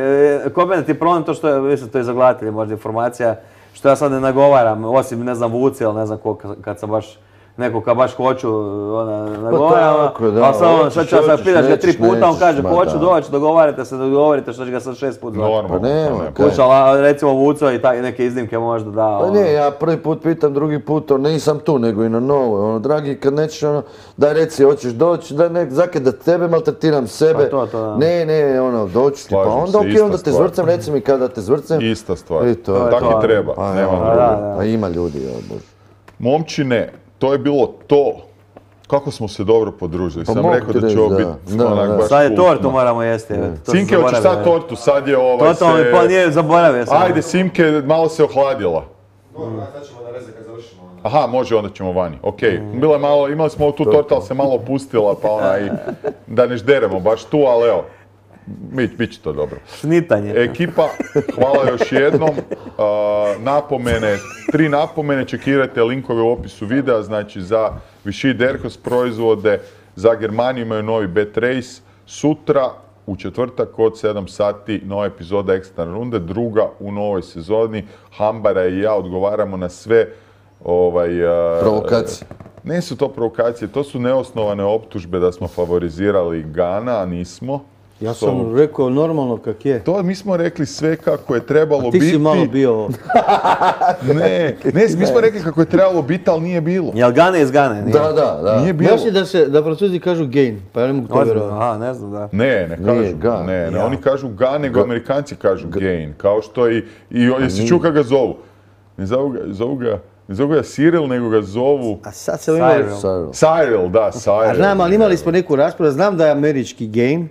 e, kod ti problem to što je, mislim, to je za gledatelje možda informacija, što ja sad ne nagovaram, osim ne znam Vuci, ali ne znam ko, kad sam baš neko kad baš hoću, ona, nagovaram, tako, da, ali on, hoćeš, sad ću sad pitaš ga tri puta, on kaže hoću doći, dogovarajte se, dogovorite što će ga sad šest puta zvati. Normalno. Pa nema, to ne, kaj? Kuć, ali recimo Vuco i taj, neke iznimke možda da. Pa ono. ne, ja prvi put pitam, drugi put, ono, nisam tu, nego i na novoj. Ono, dragi, kad nećeš, ono, daj reci, hoćeš doći, da ne, zake da tebe maltretiram sebe. Pa to, to, da. Ne, ne, ono, doći ti, pa onda se, ok, ista onda te zvrcam, reci mi kada te zvrcam. Ista stvar. I to je Tako to. i treba. Pa, nema. Pa ima ljudi. Momčine, to je bilo to. Kako smo se dobro podružili. Pa Sam rekao da će ovo biti onak da. baš Sad je tortu moramo jesti. to Simke, hoćeš sad tortu, sad je ovaj To mi se... pa nije zaboravio sam. Ajde, Simke, malo se ohladila. Dobro, sad ćemo na reze kad završimo. Aha, može, onda ćemo vani. Ok, bila je malo, imali smo ovu tu tortu, ali se malo opustila, pa ona i da ne žderemo baš tu, ali evo, bit, bit će to dobro. Snitanje. Ekipa, hvala još jednom. Napomene, tri napomene, čekirajte linkove u opisu videa, znači za Vichy Derkos proizvode, za Germaniju imaju novi Bet Race. Sutra, u četvrtak od 7 sati, nova epizoda ekstra runde, druga u novoj sezoni. Hambara i ja odgovaramo na sve ovaj, Provokacije. Ne su to provokacije, to su neosnovane optužbe da smo favorizirali Gana, a nismo. Ja So- sam rekao normalno kak je. to mi smo rekli sve kako je trebalo Ti biti. si malo bio... Ne, ne, mi smo rekli kako je trebalo biti, ali nije bilo. Jel Gane iz Gane? Nije? Da, da, da. Nije bilo. Znaš li da se, da francuzi kažu gain, pa ja ne mogu to vjerovati. aha, ne znam da. Ne, ne kažu. Nije ga. Ne, ne, Ja. oni kažu ga, nego Amerikanci kažu gain. Kao što i, i jesi čuo kako ga zovu? Ne zovu ga, zovu ga, ne zovu ga Cyril, nego ga zovu A sad sam imali... Cyril. Cyril, da, Cyril. A znam, ali imali smo neku raspravu, znam da je američki gain,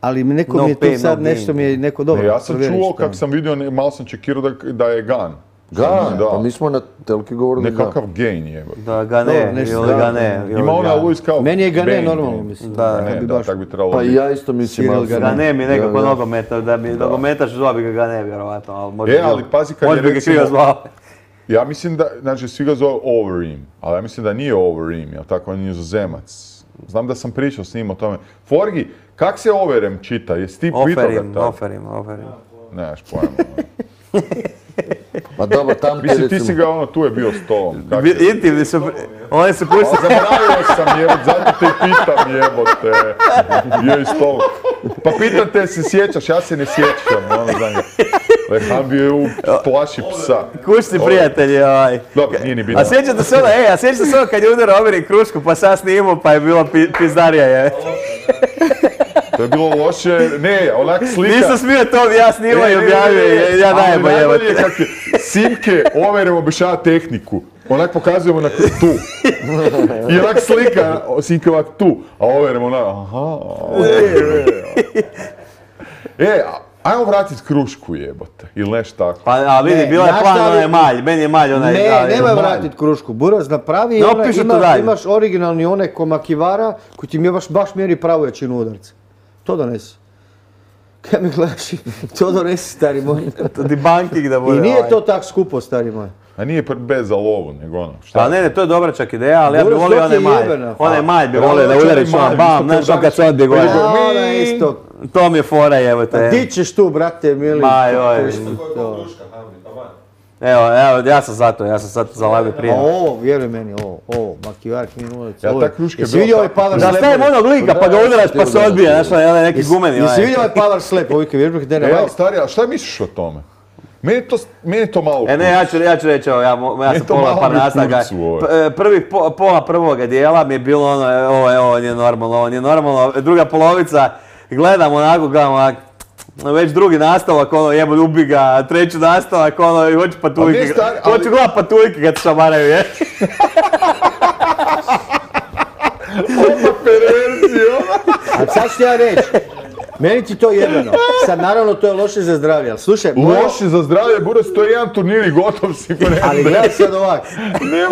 ali mi neko No mi je tu no sad nešto mi je neko dobro. Ne, ja sam čuo kako sam vidio, ne, malo sam čekirao da, da je gan. Ga, Da. pa mi smo na telki govorili. Nekakav gain je. Da, Gane, nešto ili da, Gane. Ima ona. Luis kao Meni je Gane normalno, mislim. Da, Ne, bi da, baš- tako bi trebalo Pa i ja isto mislim, Cyril Gane. Gane mi Da, nekako da. nogometa, da bi nogometaš zvao bi ga Gane, vjerovatno, ali možda E, ali pazi kad je možda bi ga recimo- zvao. Ja mislim da, znači svi ga zove Overeem, ali ja mislim da nije Overeem, jel tako, on je nizozemac. Znam da sam pričao s njim o tome. Forgi, kak se Overeem čita? Jesi ti pitao ga Oferim, oferim, oferim. Nemaš pojma. Pa dobro, tam ti Mislim, ti si ga ono, tu je bio s tobom. Kak Bi- je? Intimni su, oni se pušta. Zaboravio sam jebot, zato te i pitam jebote. Je iz tog. Pa pitam te se sjećaš, ja se ne sjećam, ono, znam. Lehan bio je u plaši psa. Kućni prijatelji, ovaj. Dobro, nije ni bitno. A sjećate se ono, ej, a sjećate se ono kad je udarao Omiri krušku pa sad snimao pa je bilo pi, pizdarija je. To je bilo loše, ne, onak slika. Nisam smio to ja snimao i objavio, ja ali dajem je kak je Simke overem objašnjava tehniku. Onak pokazujemo na tu. I onak slika, Simke ovak tu. A overem onak, aha. E, ajmo vratit krušku jebote. Ili nešto tako. Pa, a vidi, bila je plan onaj malj, meni je malj onaj... Ne, da, nemoj vratit krušku. Buraz napravi i imaš originalni onaj komakivara koji ti mi baš, baš mjeri pravu jačinu udarca. To donesi. Kaj mi gledaš? to donesi, stari moj. To debunking da bude I nije ovaj. to tak skupo, stari moj. A nije bez za lovu, nego ono. Šta? Pa ne, ne, to je dobra čak ideja, ali ja bih Dobro, volio što onaj malj. jebena? Onaj malj bi Pa, volio da udariš ono, bam, znaš kao ono kad se odbije gore. Pa, A, ona je isto. To mi je fora, evo te. Di ćeš tu, brate, mili? Ma, joj. Ko je ko kruška, Hamdi, pa man. Evo, evo, ja sam za to, ja sam sad zalagao prije. A ovo, vjeruj meni, ovo, ovo, makivar, knjin ulica. Ja, ovo ta kruška je Jesi bila vidio ovaj power Da slap? stavim onog lika pa ga udaraš pa se odbije, znaš, onaj neki gumeni. Jesi vidio ovaj power slap, ovaj vježbak da ne evo, stari, a šta misliš o tome? Meni to, meni to malo... E ne, ja ću, ja ću reći, evo, ja, ja sam malo par ovo. P- e, Prvih po- pola prvoga dijela mi je bilo ono, e, ovo, je- ovo nije normalno, ovo nije normalno. Druga polovica, gledam onako, gledam onak, već drugi nastavak, ono, jebo ubi ga, treći nastavak, ono, i hoću patuljke, ali- hoću gledat patuljke kad šamaraju, je. perverzija! A sad ću ja reći, meni ti to jebeno. Sad naravno to je loše za zdravlje, ali slušaj, moja- Loši za zdravlje, Buras, to je jedan turnir i gotov si ko ne ali gledaj sad ovak.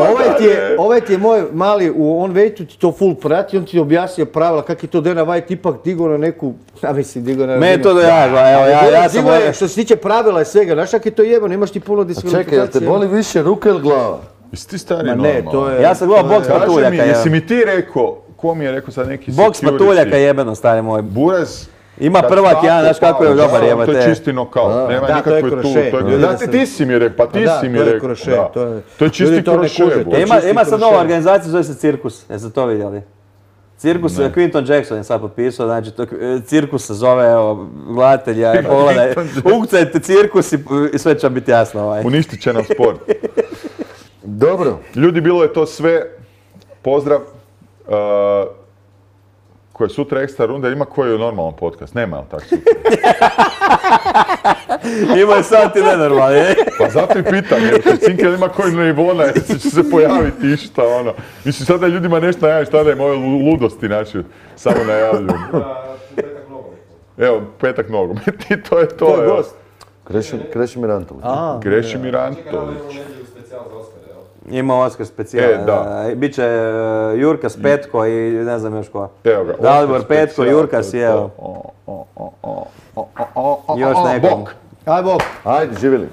Ovaj ti, je, ovaj ti je moj mali u on vejtu ti to full prati, on ti je objasnio pravila kako je to Dana White ipak digao na neku, ja mislim digao na Meni je to da ja, evo, ja, ja sam... Digao je, što se tiče pravila i svega, znaš kako je to jebeno, imaš ti puno A čekaj, diskvalifikacije. jel te boli više ruka ili glava? Jesi ti stari Ma normalan? ne, to je... Ja sam gledao boks patuljaka, jesi mi ti rekao, ko mi je rekao sad neki Boks patuljaka jebeno, stari moj. Buraz, Ima prvak jedan, znaš kako je dobar da, jebate. To je čisti nokaut, nema Da, to je nikakve tu. to je- Da, ti, si mi rekao, pa ti da, si mi to je rekao. to je- To je čisti ne kroše. je E, ima, sad nova organizacija, zove se Cirkus, jeste to vidjeli? Cirkus, Quinton Jackson je sad potpisao, znači to, e, cirkus se zove, evo, gledatelja, pogledaj, ukucajte cirkus i, i sve će biti jasno ovaj. Uništit će nam sport. Dobro. Ljudi, bilo je to sve. Pozdrav. Uh, ko je sutra ekstra runda, ima koji je normalan podcast? Nema, jel tako sutra? Ima je sad nenormalni, je? Pa zato i pitam, jer kad Cinkel ima koji ne Ivona, jer će se pojaviti išta, ono. Mislim, sad da ljudima nešto najavim, šta da im ove lu- ludosti naši samo najavljuju. Na petak nogomet. Evo, petak nogomet i to je to. To je evo. gost. Krešimir Krešimir Antolić. A, Krešimir Antović. imamo nedjelju specijal za Oscar, jel? Ima Oskar specijal. E, da. Biće e, Jurkas Petko i ne znam još ko. Evo ga. Dalibor Petko, Jurkas je Još nekom. Bok. aj bok. Ajde, živjeli.